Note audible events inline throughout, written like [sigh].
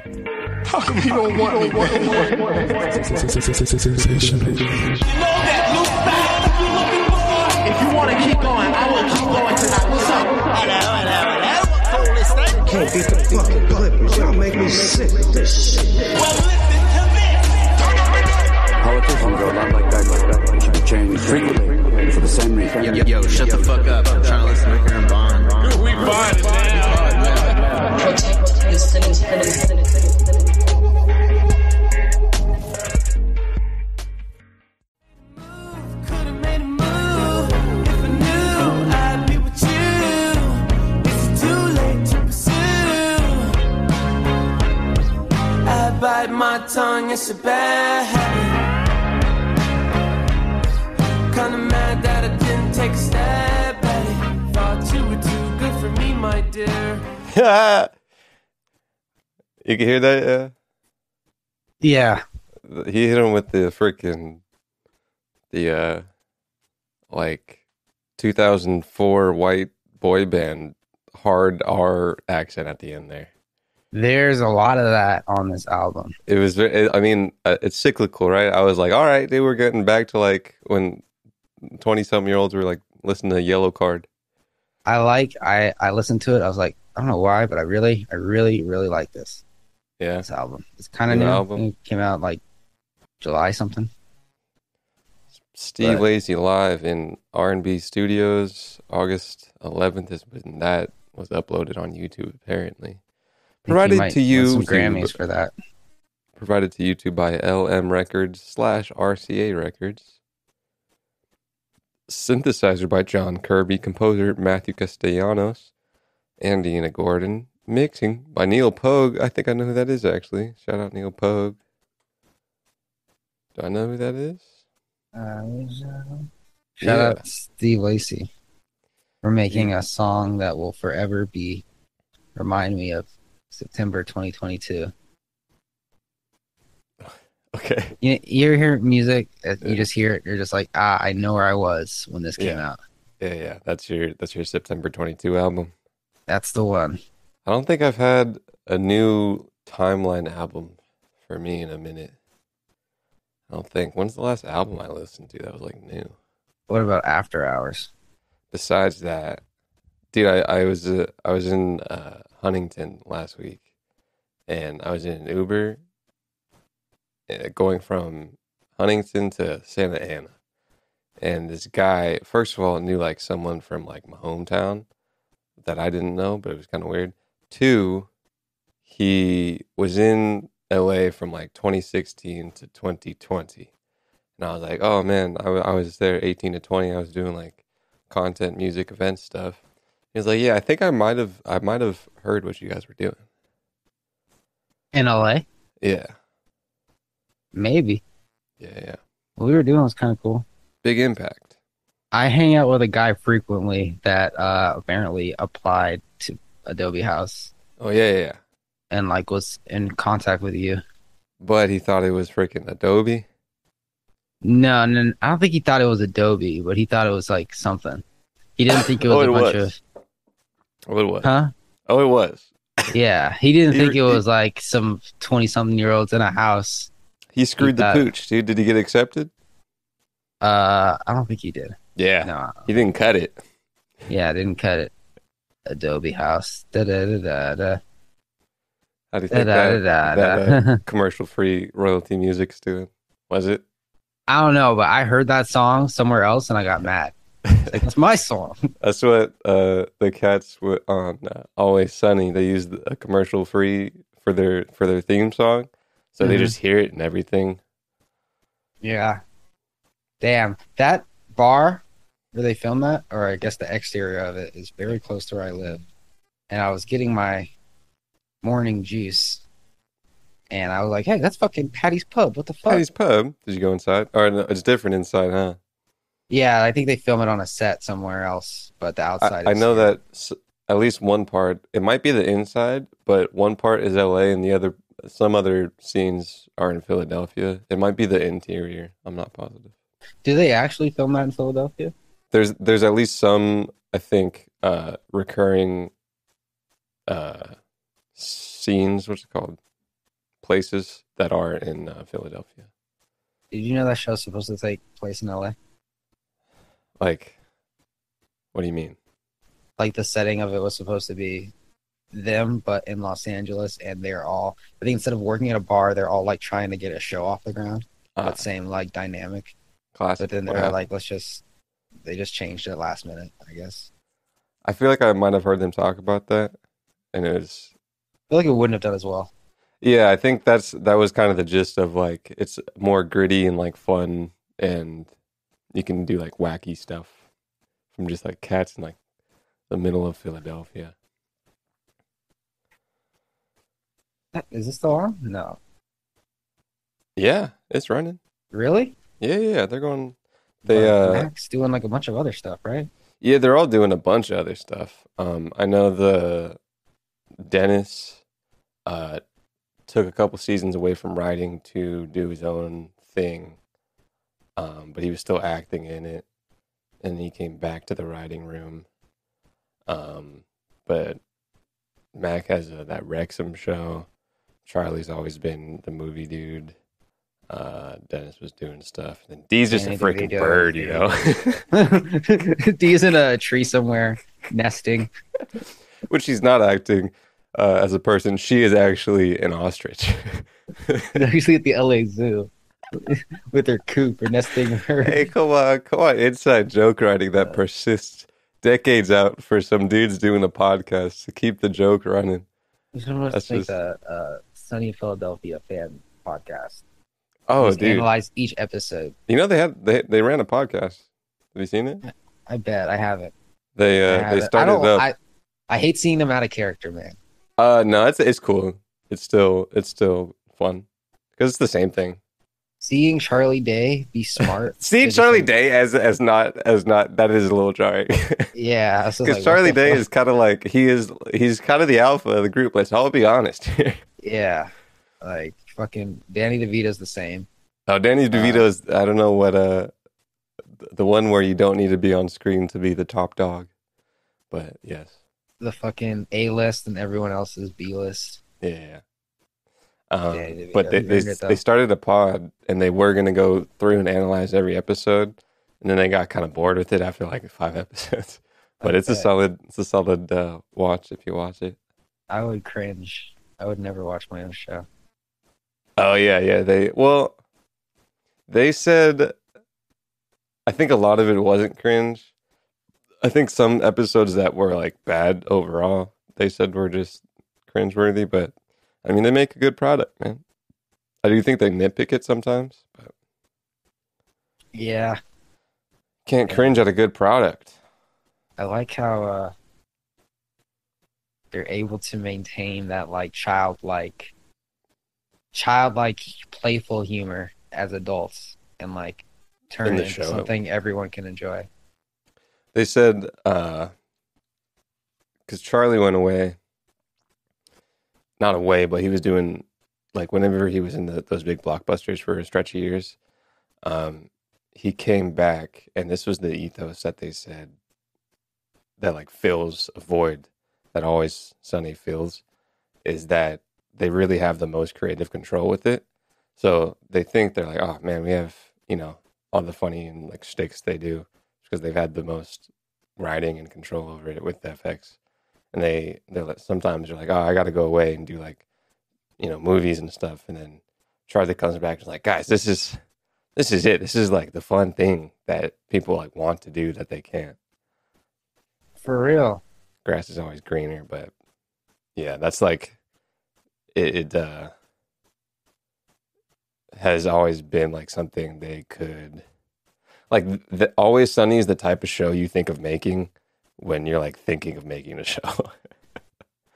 How come you don't want me? You know that new style you're looking for? If you want to keep going, I will keep going tonight. What's up? Hello, hello, hello. Coolest thing. Can't beat the fucking Clippers. Y'all make me sick with this shit. Well, listen to this. Politicians are a lot like that, like that. They should be changed frequently for the same reason. Yo, yo, shut the fuck up. I'm trying to listen to Ricker and Bon. We find it now. Protect his citizens. Could've made a move if I knew I'd be with you. It's too late to pursue. I bite my tongue, it's a bad habit. Kinda mad that I didn't take a stab at it. Thought you were too good for me, my dear. [laughs] you can hear that? Yeah. Yeah. He hit him with the freaking the uh like 2004 white boy band hard R accent at the end there. There's a lot of that on this album. It was very, I mean, uh, it's cyclical, right? I was like, all right, they were getting back to like when 20 something year olds were like listening to Yellow Card. I like I I listened to it. I was like, I don't know why, but I really I really really like this Yeah. this album. It's kind of New album. It came out like July something. Steve Right. Lacy live in R&B Studios, August 11th is when that was uploaded on YouTube apparently. I think he Provided to you some Grammys for that. provided to YouTube by LM Records slash RCA Records. Synthesizer by John Kirby, composer Matthew Castellanos, and Deanna Gordon. Mixing by Neal Pogue. I think I know who that is actually. Shout out Neal Pogue. Do I know who that is? Shout Yeah. out Steve Lacy for making a song that will forever be remind me of September 2022. [sighs] Okay. You you hear music, uh, you Yeah. just hear it. You're just like, ah, I know where I was when this came Yeah. out. Yeah, yeah. That's your that's your September 22 album. That's the one. I don't think I've had a new timeline album for me in a minute. I don't think. When's the last album I listened to that was like new? What about After Hours? Besides that, dude, I, I was uh, I was in uh, Huntington last week, and I was in an Uber, uh, going from Huntington to Santa Ana, and this guy, first of all, knew like someone from like my hometown that I didn't know, but it was kind of weird. Two, he was in LA from like 2016 to 2020. And I was like, oh man, I, was there 18 to 20. I was doing like content, music, event stuff. He was like, yeah, I think I might have, I might have heard what you guys were doing. In LA? Yeah, Maybe. yeah, yeah. What we were doing was kind of cool. Big impact. I hang out with a guy frequently that uh, apparently applied to Adobe House Oh yeah, yeah, yeah. and like was in contact with you. But he thought it was freaking Adobe. No, no, I don't think he thought it was Adobe, but he thought it was like something. He didn't think it was Oh, a bunch was. of Oh, it was. huh? Oh, it was. Yeah, he didn't He- think it he- was like some twenty-something year olds in a house. He screwed the thought- pooch, dude. Did he get accepted? Uh, I don't think he did. Yeah. No, He didn't cut it. yeah, didn't cut it. Adobe House. Da da da da da. How do you think da that, da that da. uh, commercial-free royalty music's doing? Was it? I don't know, but I heard that song somewhere else and I got mad. It's like, it's my [laughs] song. That's what uh, the cats were on uh, Always Sunny. They used a commercial free for their for their theme song, so they Mhm. just hear it and everything. Yeah. Damn, that bar where they filmed that, or I guess the exterior of it, is very close to where I live. And I was getting my morning juice, and I was like, "Hey, that's fucking Patty's Pub. What the fuck?" Patty's Pub. Did you go inside? Or no, it's different inside, huh? Yeah, I think they film it on a set somewhere else, but the outside. I, I know here. that at least one part. It might be the inside, but one part is L.A. and the other some other scenes are in Philadelphia. It might be the interior. I'm not positive. Do they actually film that in Philadelphia? There's there's at least some I think uh recurring uh scenes what's it called places that are in uh, Philadelphia. Did you know that show's supposed to take place in LA? Like, what do you mean? Like the setting of it was supposed to be them, but in Los Angeles, and they're all. I think instead of working at a bar, they're all like trying to get a show off the ground. Uh, That same like dynamic. classic. But then they're like, let's just. They just changed it last minute, I guess. I feel like I might have heard them talk about that, and it was I feel like it wouldn't have done as well. Yeah, I think that's that was kind of the gist of like it's more gritty and like fun and you can do like wacky stuff from just like cats in like the middle of Philadelphia. Is this still on? No. Yeah, it's running. Really? Yeah, yeah, they're going they uh Max doing like a bunch of other stuff, right? yeah, they're all doing a bunch of other stuff. Um I know the Dennis uh took a couple seasons away from writing to do his own thing. Um but he was still acting in it and he came back to the writing room. Um but Mac has a, that Wrexham show. Charlie's always been the movie dude. Uh, Dennis was doing stuff. And Dee's just a freaking bird, you know. [laughs] Dee's in a tree somewhere nesting. [laughs] Which she's not acting uh, as a person. She is actually an ostrich. [laughs] Usually at the LA Zoo with her coop or nesting her. hey, come on, come on! Inside joke writing that persists decades out for some dudes doing a podcast to keep the joke running. You should almost That's make just- a, a Sunny Philadelphia fan podcast. Oh, dude! analyze each episode. You know they had they they ran a podcast. Have you seen it? I bet I haven't. They I uh they. I started don't. up. I, I hate seeing them out of character, man. Uh, no, it's it's cool. It's still it's still fun because it's the same thing. Seeing Charlie Day be [laughs] smart. See Charlie like- Day as as not as not that is a little jarring [laughs] Yeah, because because Charlie Day is kind of like he is he's kind of the alpha of the group. Let's all be honest here. [laughs] Yeah, like fucking Danny DeVito's the same. Oh, Danny DeVito's I don't know what uh the one where you don't need to be on screen to be the top dog, but yes, The fucking A list and everyone else is B list. yeah. Um, DeVito, but they he they, earned it, though. they started a pod and they were gonna go through and analyze every episode, and then they got kind of bored with it after like five [laughs] episodes. But it's a solid it's a solid uh, watch if you watch it. I would cringe. I would never watch my own show. Oh yeah, yeah. They well, they said. I think a lot of it wasn't cringe. I think some episodes that were like bad overall, they said were just cringeworthy. But I mean, they make a good product, man. I do think they nitpick it sometimes, but Yeah, can't cringe at a good product. I like how uh they're able to maintain that like childlike childlike playful humor as adults and like turn it into show. something everyone can enjoy. They said uh, because Charlie went away, not away, but he was doing like whenever he was in the, those big blockbusters for a stretch of years. Um, he came back, and this was the ethos that they said that like fills a void that always Sunny fills is that they really have the most creative control with it. So they think they're like, oh man, we have you know all the funny and like sticks they do because they've had the most writing and control over it with FX. And they they're like, sometimes they're like, oh, I got to go away and do like you know movies and stuff. And then Charlie comes back and is like, guys, this is this is it. This is like the fun thing that people like want to do that they can't. For real. Grass is always greener, but yeah, that's like it. it uh, has always been like something they could like the, always sunny is the type of show you think of making when you're like thinking of making a [laughs] show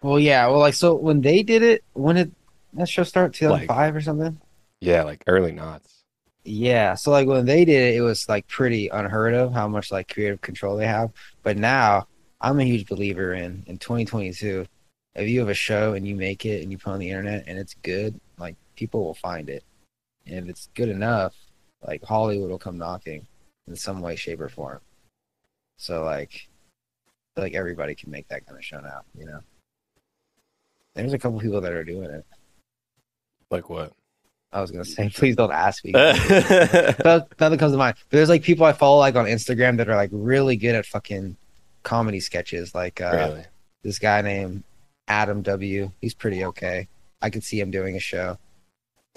Well, yeah. Well, like so when they did it, when did that show start? Two thousand five or something. yeah like early knots Yeah. So like when they did it, it was like pretty unheard of how much like creative control they have. But now I'm a huge believer in in 2022. If you have a show and you make it and you put it on the internet and it's good, like people will find it. And if it's good enough, like Hollywood will come knocking in some way, shape, or form. So like, like everybody can make that kind of show now. You know, there's a couple people that are doing it. Like what? I was gonna say, [laughs] please don't ask me. [laughs] really? Nothing comes to mind. But there's like people I follow like on Instagram that are like really good at fucking comedy sketches. Like uh, this guy named Adam W. He's pretty okay. I could see him doing a show.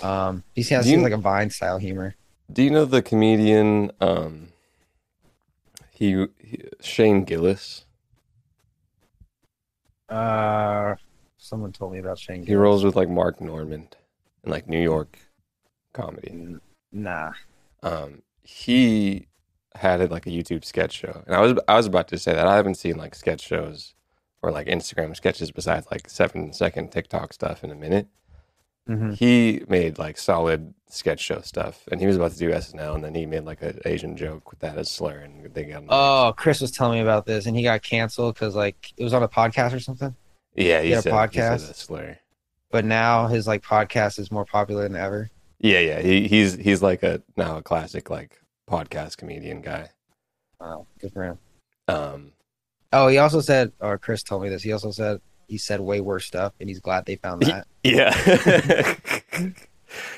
Um, he seems, you- like a Vine style humor. Do you know the comedian? Um, he, he Shane Gillis. Uh, someone told me about Shane. He rolls with like Mark Normand in like New York comedy. Nah. Um, he had like a YouTube sketch show, and I was I was about to say that I haven't seen like sketch shows or like Instagram sketches besides like seven second TikTok stuff in a minute. Mhm. He made like solid sketch show stuff, and he was about to do SNL, and then he made like an Asian joke with that as slur, and they got him. Oh, Chris was telling me about this, and he got canceled because like it was on a podcast or something. yeah, he he had a said, he said podcast? a slur. But now his like podcast is more popular than ever. Yeah, yeah, he, he's he's like a now a classic like podcast comedian guy. Wow, good for him. Um, Oh, he also said, or Chris told me this. He also said he said way worse stuff, and he's glad they found that. Yeah, [laughs]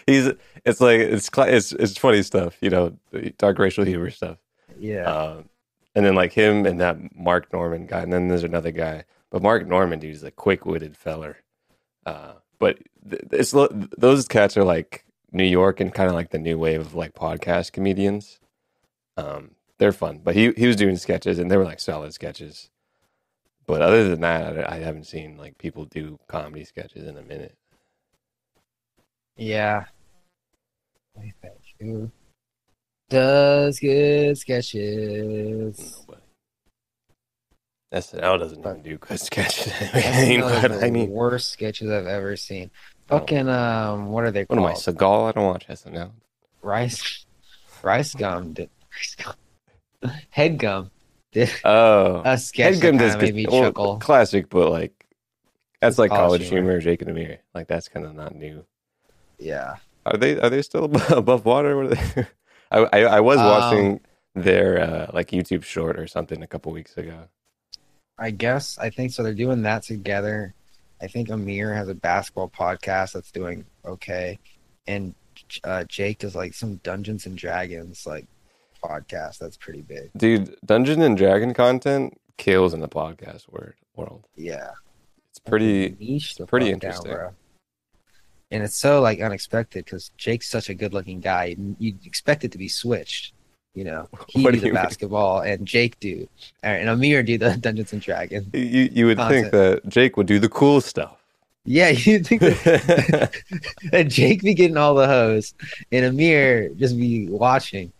he's it's like it's it's it's funny stuff, you know, dark racial humor stuff. Yeah. Um, and then like him and that Mark Normand guy, and then there's another guy, but Mark Normand, dude, is a quick witted feller. Uh, but th- it's those cats are like New York and kind of like the new wave of like podcast comedians. Um, they're fun, but he he was doing sketches and they were like solid sketches. But other than that, I, I haven't seen like people do comedy sketches in a minute. Yeah. Let me think. Who does good sketches? Nobody. SNL doesn't even do good sketches. That's you know one of what the I mean? worst sketches I've ever seen. Oh. Fucking um, what are they called? What am I, called? Seagal? I don't watch SNL. Rice, rice gum. Did, rice gum. Headgum. Oh, [laughs] a sketch Headgum does made me well, chuckle. Classic, but like that's like college college humor. humor, Jake and Amir. Like that's kind of not new. Yeah. Are they? Are they still above, [laughs] above water? What are they? [laughs] I, I I was Um, watching their uh, like YouTube short or something a couple weeks ago. I guess I think so. They're doing that together. I think Amir has a basketball podcast that's doing okay, and uh, Jake does like some Dungeons and Dragons like podcast that's pretty big. Dude, Dungeon and Dragon content kills in the podcast word world. Yeah, It's pretty. niche. the pretty fuck down, interesting. bro. And it's so like unexpected because Jake's such a good-looking guy. You you'd expect it to be switched. You know, [laughs] he What do do the you mean? basketball and Jake do, and Amir do the [laughs] Dungeons and Dragons. You you would think that Jake would do the cool stuff. Yeah, [laughs] you think that that Jake be getting all the hoes and Amir just be watching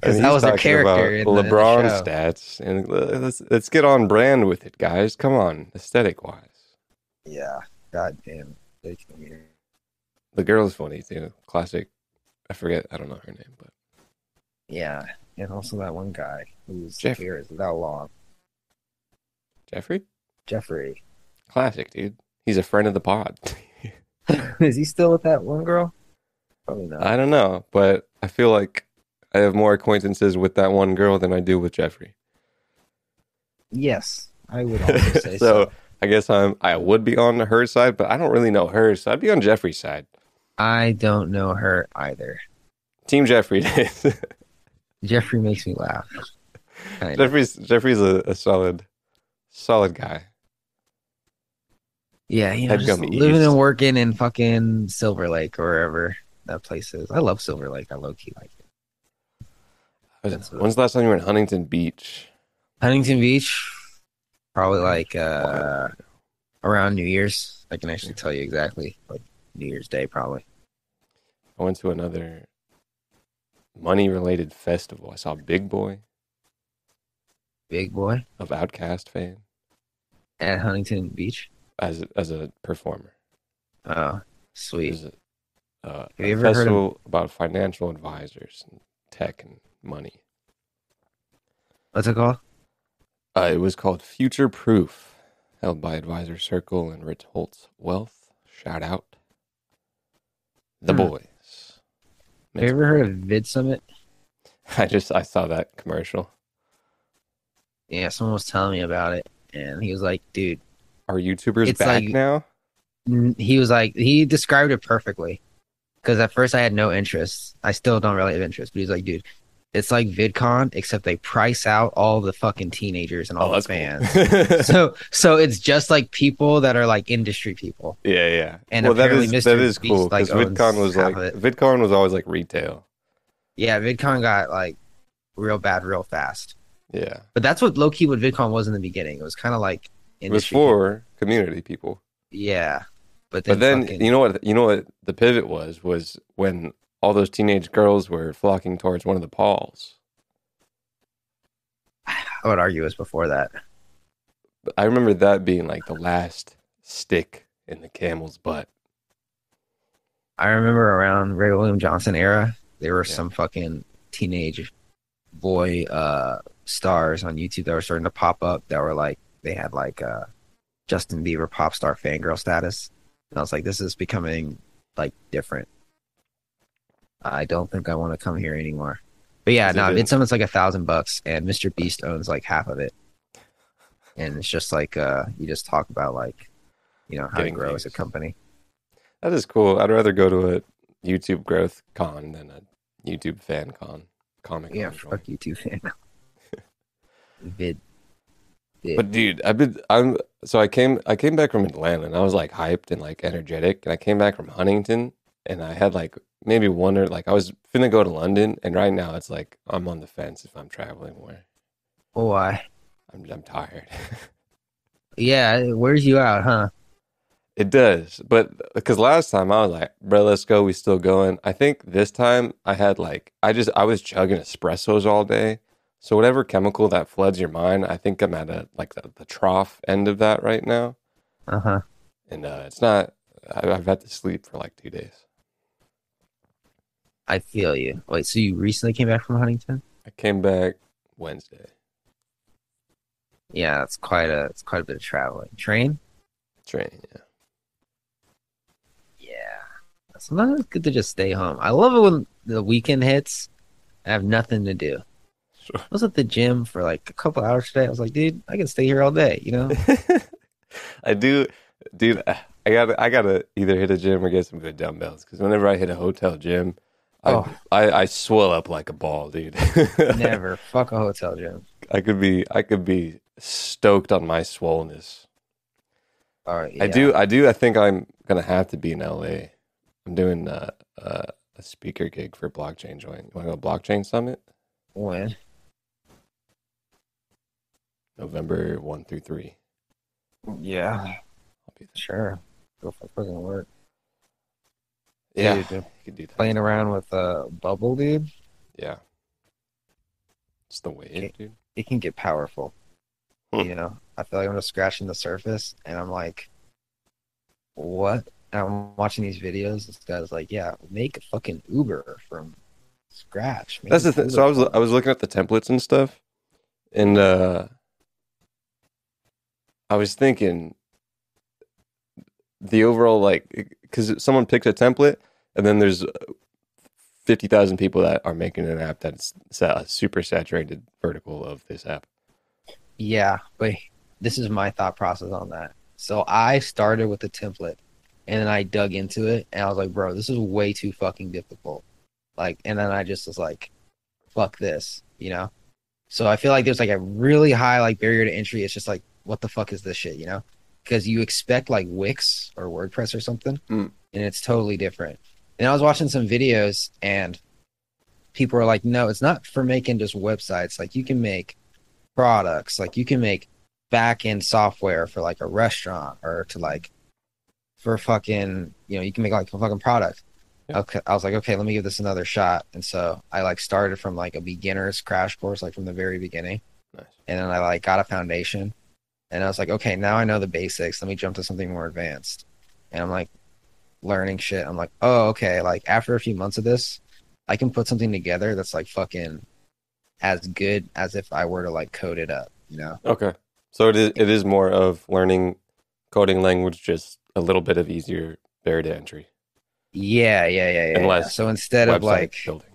because And that he's was a talking character in about the, in the LeBron show. stats, and let's let's get on brand with it, guys. Come on, aesthetic wise. Yeah, god damn, Jake and Amir. The girl is funny too. Classic. I forget. I don't know her name, but Yeah, and also that one guy whose Jeff- hair is that long, Jeffrey. Jeffrey. Classic, dude. He's a friend of the pod. [laughs] [laughs] is he still with that one girl? Probably not. I don't know, but I feel like I have more acquaintances with that one girl than I do with Jeffrey. yes, I would [laughs] also say so so. I guess I'm I would be on her side, but I don't really know her, so I'd be on Jeffrey's side. I don't know her either. Team Jeffrey. [laughs] Jeffrey makes me laugh. Kinda. Jeffrey's Jeffrey's a, a solid, solid guy. Yeah, you know, living East. and working in fucking Silver Lake or wherever that place is. I love Silver Lake. I low key like it. That's what- When's the last time you were in Huntington Beach? Huntington Beach, probably like uh around New Year's. I can actually tell you exactly, like New Year's Day, probably. I went to another money related festival. I saw Big Boi Big Boi of OutKast fame at Huntington Beach. as as a performer. Oh, It sweet. was a, uh, Have you ever heard of- festival about financial advisors and tech and money. What's it called? Uh, it was called Future Proof, held by Advisor Circle and Ritholtz Wealth. Shout out the Hmm. boys. Have you ever heard of Vid Summit? [laughs] I just I saw that commercial. Yeah, someone was telling me about it, and he was like, "Dude, Are YouTubers back like- now? He was like he described it perfectly because at first i had no interest i still don't really have interest but he's like dude it's like vidcon except they price out all the fucking teenagers and oh, all Oh, the fans cool. [laughs] so so it's just like people that are like industry people yeah, yeah. And well, that apparently Mr. that is Beast, cool like, because VidCon was like. VidCon was always like retail. yeah vidcon got like real bad real fast Yeah, but that's what low-key what vidcon was in the beginning it was kind of like industry. it was industry people. for community people. yeah but then, But then fucking- you know what? You know what the pivot was was when all those teenage girls were flocking towards one of the Pauls. i would argue it was before that But I remember that being like the last stick in the camel's butt. I remember around Ray William Johnson era, there were Yeah. some fucking teenage boy uh stars on YouTube that were starting to pop up that were like they had like uh Justin Bieber pop star fangirl status. And I was like, this is becoming like different. I don't think I want to come here anymore. But yeah, no, it's almost like a thousand bucks and Mr. Beast owns like half of it. And it's just like uh you just talk about like you know how Getting to grow as a company. That is cool. I'd rather go to a YouTube growth con than a YouTube fan con. Comic Yeah, con. fuck YouTube [laughs] fan. Vid. Vid. But dude, I've been I'm so I came I came back from Atlanta and I was like hyped and like energetic and I came back from Huntington and I had like maybe one or like I was finna go to London and right now it's like I'm on the fence if I'm traveling where Why? I'm I'm tired. [laughs] Yeah, it wears you out, huh? it does. But because last time I was like, bro, let's go, we still going. I think this time I had like I just I was chugging espressos all day. So whatever chemical that floods your mind, I think I'm at a like the, the trough end of that right now. Uh huh. and uh, it's not. I, I've had to sleep for like two days. I feel you. Wait, so you recently came back from Huntington? I came back Wednesday. Yeah, it's quite a it's quite a bit of traveling. Train? Train, yeah. Yeah. Sometimes it's good to just stay home. I love it when the weekend hits. I have nothing to do. Sure. I was at the gym for like a couple hours today. I was like, dude, I can stay here all day. You know? [laughs] I do, dude. I gotta, I gotta either hit a gym or get some good dumbbells because whenever I hit a hotel gym, Oh. I, I swell up like a ball, dude. [laughs] Never. Fuck a hotel gym. I could be, I could be stoked on my swollenness. All right. I do, I do. I think I'm gonna have to be in LA. I'm doing uh, uh, a speaker gig for blockchain joint. You want to go to blockchain summit? When? November one through three. Yeah. I'll be there. Sure. Go for fucking work. Yeah, Dude, you could do that. playing around with uh bubble, dude. Yeah, it's the wave, Okay. dude. it can get powerful. Hmm. You know, I feel like I'm just scratching the surface, and I'm like, what? And I'm watching these videos. This guy's like, yeah, make a fucking Uber from scratch. Make That's the thing. So I was I was looking at the templates and stuff, and uh I was thinking the overall like because someone picks a template, and then there's uh, fifty thousand people that are making an app that's a super saturated vertical of this app. Yeah, but this is my thought process on that. So I started with the template and then I dug into it and I was like, bro, this is way too fucking difficult. Like, and then I just was like, fuck this, you know? So I feel like there's like a really high like barrier to entry. It's just like, what the fuck is this shit, you know? Because you expect like Wix or WordPress or something Mm. and it's totally different. And I was watching some videos and people are like, no, it's not for making just websites. Like you can make products. Like you can make back end software for like a restaurant or to like for fucking you know, you can make like a fucking product. Yeah. Okay. I was like, okay, let me give this another shot. And so I like started from like a beginner's crash course, like from the very beginning. Nice. And then I like got a foundation. And I was like, okay, now I know the basics. Let me jump to something more advanced. And I'm like learning shit. I'm like, oh, okay. Like after a few months of this, I can put something together that's like fucking as good as if I were to like code it up, you know? Okay, so it is it is more of learning coding language, just a little bit of easier barrier to entry. Yeah, yeah, yeah, yeah. Unless yeah. So instead of like building.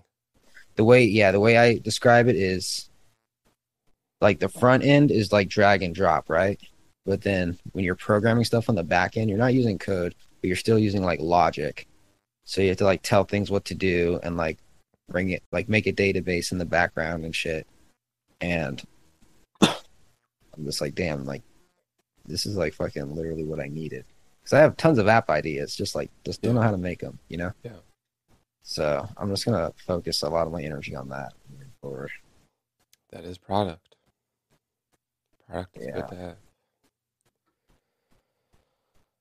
the way, yeah, the way I describe it is like the front end is like drag and drop, right? but then when you're programming stuff on the back end, you're not using code, but you're still using like logic. So you have to like tell things what to do and like bring it like make a database in the background and shit. And [coughs] I'm just like, damn, like this is like fucking literally what I needed. Because I have tons of app ideas, just like just don't know how to make them, you know. Yeah. So I'm just gonna focus a lot of my energy on that moving forward. That is product. Product is Yeah. good to have.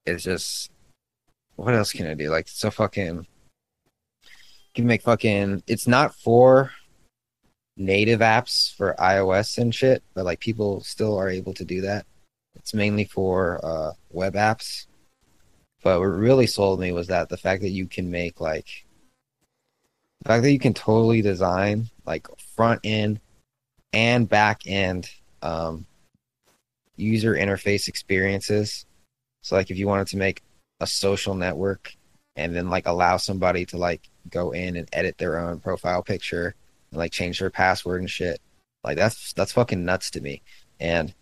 It's just what else can I do? Like so fucking you can make fucking it's not for native apps for iOS and shit, but like people still are able to do that. It's mainly for uh web apps. But what really sold me was that the fact that you can make like the fact that you can totally design like front end and back end um user interface experiences. So like if you wanted to make a social network and then like allow somebody to like go in and edit their own profile picture and like change their password and shit. Like that's that's fucking nuts to me. And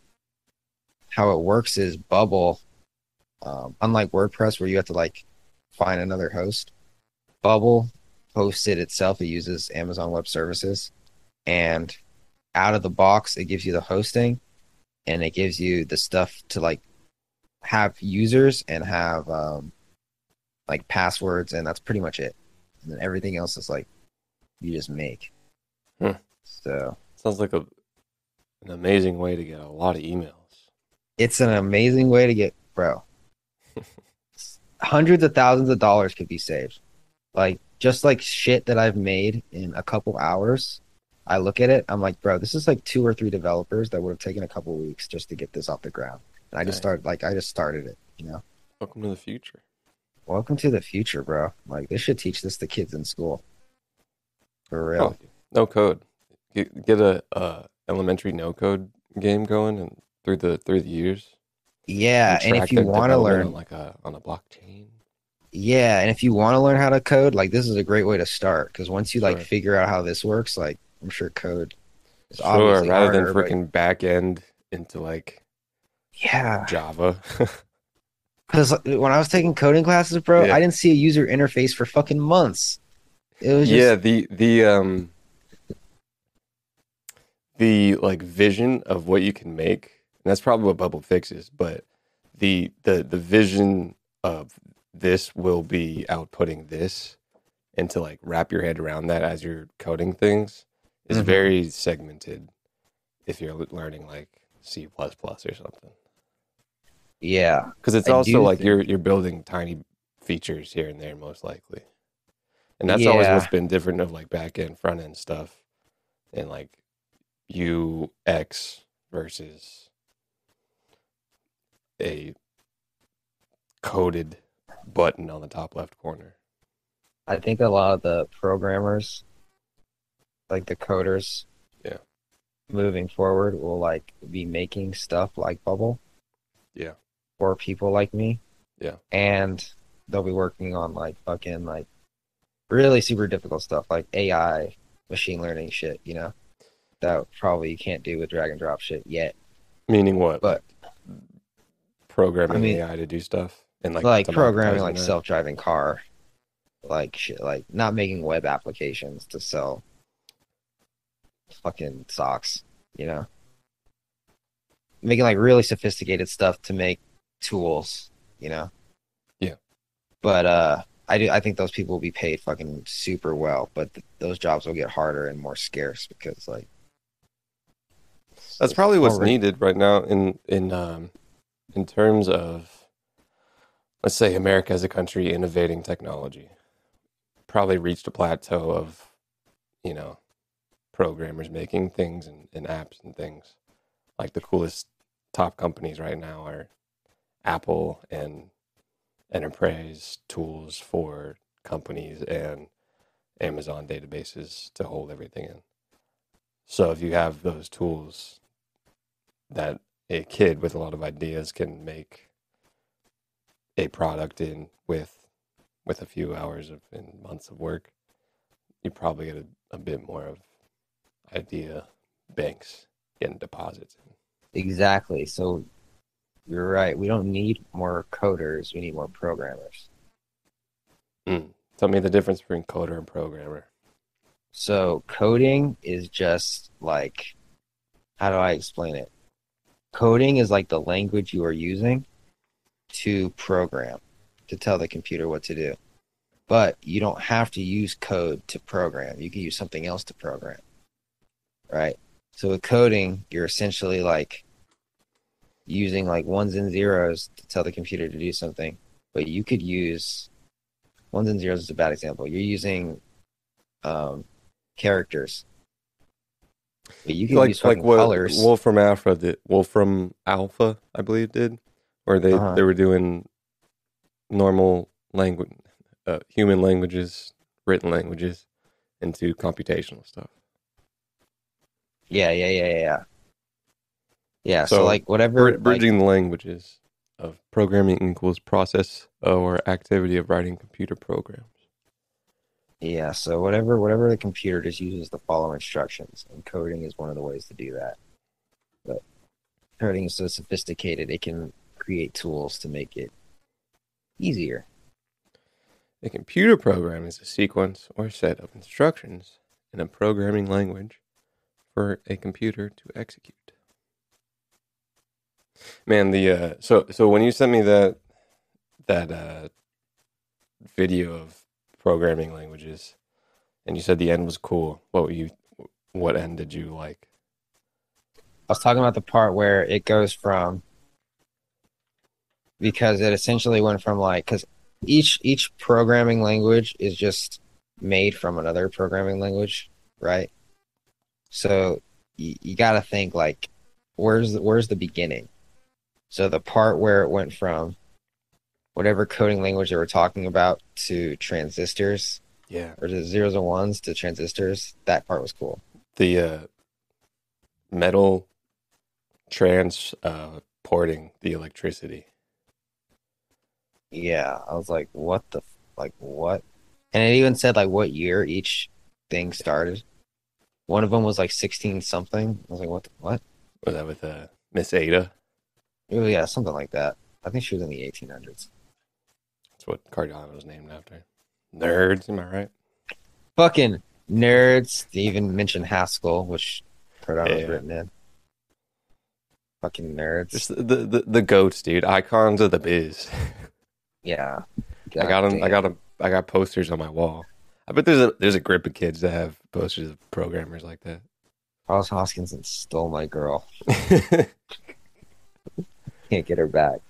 how it works is Bubble, um, unlike WordPress where you have to like find another host, Bubble hosts it itself. It uses Amazon Web Services, and out of the box, it gives you the hosting, and it gives you the stuff to like have users and have um, like passwords, and that's pretty much it. And then everything else is like you just make. Hmm. So Sounds like a an amazing way to get a lot of emails. it's an amazing way to get bro [laughs] hundreds of thousands of dollars could be saved like just like shit that i've made in a couple hours i look at it i'm like bro this is like two or three developers that would have taken a couple weeks just to get this off the ground and i just Nice. started like i just started it you know Welcome to the future. welcome to the future bro like they should teach this to kids in school for real Oh, no code. Get, get a uh, elementary no code game going and through the through the years. yeah and track if you want to learn on like a on a blockchain. Yeah, and if you want to learn how to code, like this is a great way to start because once you like Sure. figure out how this works, like I'm sure code is Sure, rather than harder, but- freaking back end into like yeah. Java. [laughs] Because when I was taking coding classes, bro, Yeah. I didn't see a user interface for fucking months. It was just yeah, the the um the like vision of what you can make, and that's probably what Bubble fixes, but the the the vision of this will be outputting this and to like wrap your head around that as you're coding things is Mhm. very segmented if you're learning like C plus plus or something. yeah, Because it's I also like think- you're you're building tiny features here and there, most likely, and that's always what's been different of like back end, front end stuff, and like UX versus a coded button on the top left corner. I think a lot of the programmers, like the coders, Yeah. moving forward will like be making stuff like Bubble. Yeah. For people like me. Yeah. And they'll be working on like fucking like really super difficult stuff like AI, machine learning shit, you know? That probably you can't do with drag and drop shit yet. Meaning what? But- programming I mean- AI to do stuff and like Like, programming like that. self driving car. Like shit like not making web applications to sell fucking socks, you know? Making like really sophisticated stuff to make tools, you know? Yeah. But uh I do I think those people will be paid fucking super well, but th- those jobs will get harder and more scarce because like That's probably what's already- needed right now in in um, in terms of let's say America as a country innovating technology. Probably reached a plateau of you know programmers making things and, and apps and things. Like the coolest top companies right now are Apple and enterprise tools for companies and Amazon databases to hold everything in. So if you have those tools that a kid with a lot of ideas can make a product in with with a few hours of and months of work, you probably get a, a bit more of idea banks getting deposits. Exactly. So you're right. We don't need more coders. We need more programmers. Mm. Tell me the difference between coder and programmer. So coding is just like, how do I explain it? Coding is like the language you are using to program, to tell the computer what to do. But you don't have to use code to program. You can use something else to program. Right? So with coding, you're essentially like using like ones and zeros to tell the computer to do something. But you could use ones and zeros is a bad example. You're using um, characters. But you can like use like what colors. Wolfram Alpha did. Wolfram Alpha, I believe, did, or they Uh-huh. they were doing normal language, uh, human languages, written languages, into computational stuff. Yeah, yeah, yeah, yeah, yeah. So, So, like whatever Br- like- bridging the languages of programming equals process or activity of writing computer programs. Yeah, so whatever whatever the computer just uses the follow instructions, and coding is one of the ways to do that. But coding is so sophisticated, it can create tools to make it easier. A computer program is a sequence or set of instructions in a programming language for a computer to execute. Man, the uh, so so when you sent me that that uh, video of programming languages, and you said the end was cool, what were you? What end did you like? I was talking about the part where it goes from because it essentially went from like because each each programming language is just made from another programming language, right? So you, you got to think like where's the, where's the beginning? So the part where it went from whatever coding language they were talking about to transistors Yeah, or the zeros and ones to transistors, that part was cool. the uh, metal transporting the electricity. Yeah, I was like, what the, like, what? And it even said like what year each thing started. One of them was like sixteen something. I was like, what? The, what? Was that with uh, Miss Ada? Oh, yeah, something like that. I think she was in the eighteen hundreds. That's what Cardano was named after. Nerds, am I right? Fucking nerds. They even mentioned Haskell, which Cardano was Yeah. written in. Fucking nerds. Just the, the the goats, dude. Icons of the biz. [laughs] yeah. I got them. I got them. I got posters on my wall. I bet there's a there's a grip of kids that have posters of programmers like that. Carlos Hoskinson stole my girl. [laughs] Can't get her back.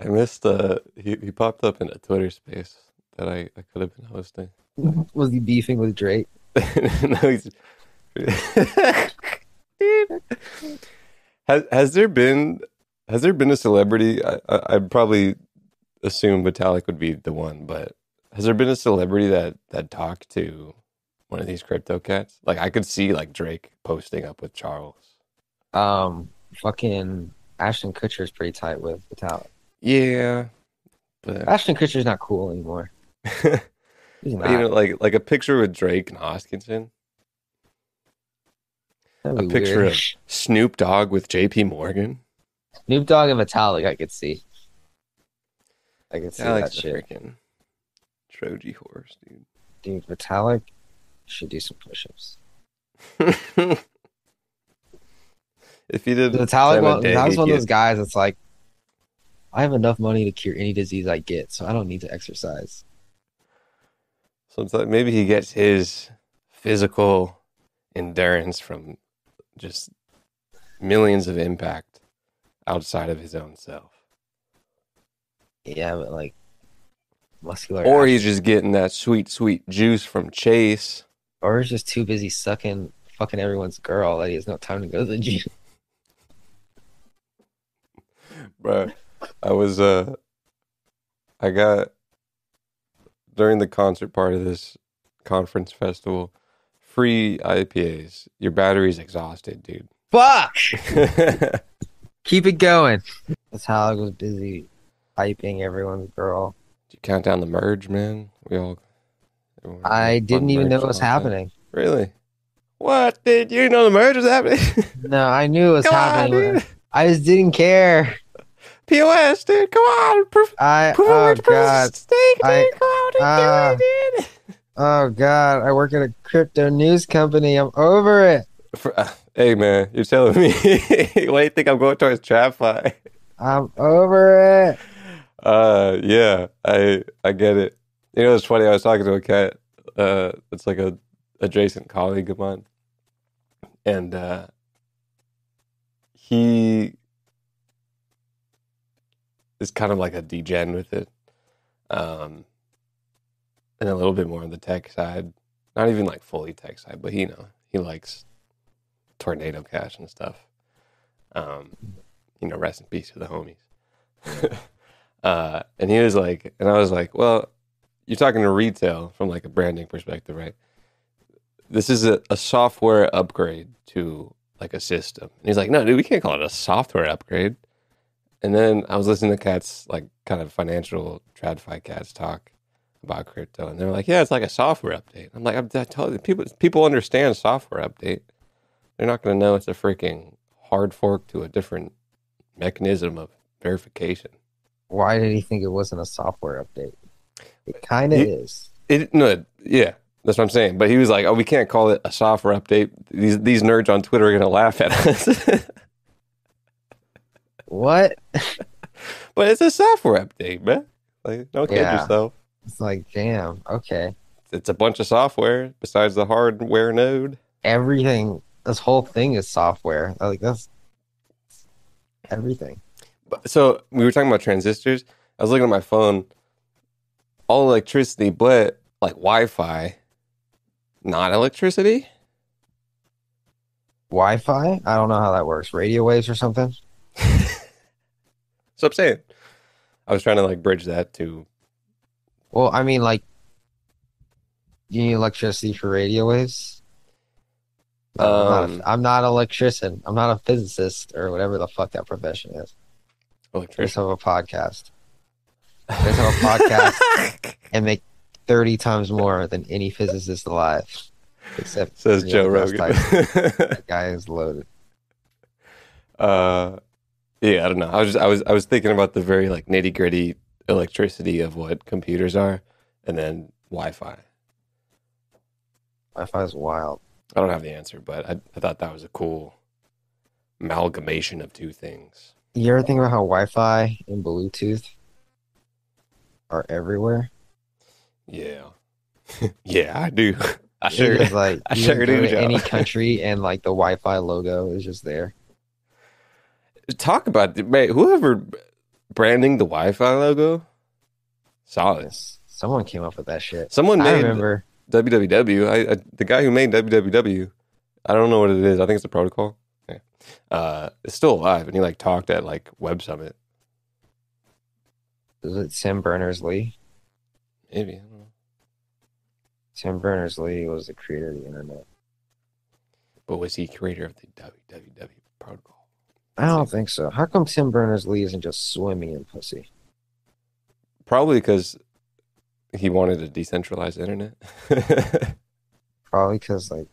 I missed. Uh, he he popped up in a Twitter space that I, I could have been hosting. [laughs] Was he beefing with Drake? [laughs] no, he's. Dude. Has has there been has there been a celebrity? I, I I'd probably assume Vitalik would be the one, but has there been a celebrity that that talked to one of these crypto cats? Like I could see like Drake posting up with Charles. Um, fucking Ashton Kutcher is pretty tight with Vitalik. Yeah, but Ashton Kutcher's not cool anymore. [laughs] He's you know, like like a picture with Drake and Hoskinson, a be picture weird. of Snoop Dogg with J.P. Morgan. Snoop Dogg and Vitalik, I could see. I could see Alex that shit. freaking Trojan horse, dude. Dude, Vitalik should do some push-ups. [laughs] if he did Vitalik, 10 a one, day, Vitalik's one of those guys that's like, I have enough money to cure any disease I get, so I don't need to exercise. So it's like maybe he gets his physical endurance from just millions of impact outside of his own self. Yeah, but like muscular, Or act- he's just getting that sweet, sweet juice from Chase. or he's just too busy sucking fucking everyone's girl that he has no time to go to the gym. [laughs] Bro, I was, uh, I got, during the concert part of this conference festival, free IPAs. Your battery's exhausted, dude. Fuck! [laughs] Keep it going. Vitalik was busy hyping everyone's girl. You count down the merge, man? We all. I didn't even know it was happening. Really? What? Did you know the merge was happening? [laughs] No, I knew it was Come happening. dude. I just didn't care. POS, dude. Come on, proof. I proof oh of god. dude. I- Come on, uh, do it, dude. [laughs] Oh god. I work at a crypto news company. I'm over it. For- uh, hey man, you're telling me? [laughs] Why do you think I'm going towards TradFi? I'm over it. Uh, yeah, I I get it. You know, it's funny. I was talking to a cat. Uh, it's like a adjacent colleague of mine, and uh, he is kind of like a degen with it, um, and a little bit more on the tech side. Not even like fully tech side, but you know, he likes tornado cash and stuff. Um, you know, rest in peace to the homies. [laughs] uh, and he was like, and I was like, well, you're talking to retail from like a branding perspective, right? This is a, a software upgrade to like a system. And he's like, no, dude, we can't call it a software upgrade. And then I was listening to cats like kind of financial tradfi cats talk about crypto, and they're like, yeah, it's like a software update. I'm like, I'm, I you, people people understand software update. They're not going to know it's a freaking hard fork to a different mechanism of verification. Why did he think it wasn't a software update? It kind of is. It no, yeah, that's what I'm saying. But he was like, "Oh, we can't call it a software update. These these nerds on Twitter are gonna laugh at us." [laughs] What? [laughs] but it's a software update, man. Like, don't kid Yeah. yourself. It's like, damn. Okay. It's a bunch of software besides the hardware node. Everything. This whole thing is software. Like that's everything. So we were talking about transistors. I was looking at my phone. All electricity, but like Wi-Fi, not electricity. Wi-Fi. I don't know how that works. Radio waves or something. [laughs] So I'm saying, I was trying to like bridge that to Well, I mean, like, you need electricity for radio waves. I'm, not Um, a, I'm not an electrician. I'm not a physicist or whatever the fuck that profession is. Just electricity. have a podcast. Just have a podcast [laughs] and make thirty times more than any physicist alive. Except Says Joe deGrasse Rogan. [laughs] That guy is loaded. uh, yeah, I don't know. I was just, I was I was thinking about the very like nitty gritty electricity of what computers are, and then Wi-Fi. Wi-Fi is wild. I don't have the answer, but I, I thought that was a cool amalgamation of two things. You ever think about how Wi-Fi and Bluetooth are everywhere? Yeah, [laughs] yeah, I do. [laughs] I sure. just like [laughs] I sure do, any country and like the Wi-Fi logo is just there. Talk about mate. Whoever branding the Wi-Fi logo, solid. Yes. Someone came up with that shit. Someone I made remember. www. I, I the guy who made www. I don't know what it is. I think it's a protocol. Uh, it's still alive, and he like talked at like Web Summit. Is it Tim Berners Lee? Maybe I don't know. Tim Berners Lee was the creator of the internet. But was he creator of the www protocol? I don't think so. How come Tim Berners Lee isn't just swimming in pussy? Probably because he wanted a decentralized internet. [laughs] Probably because like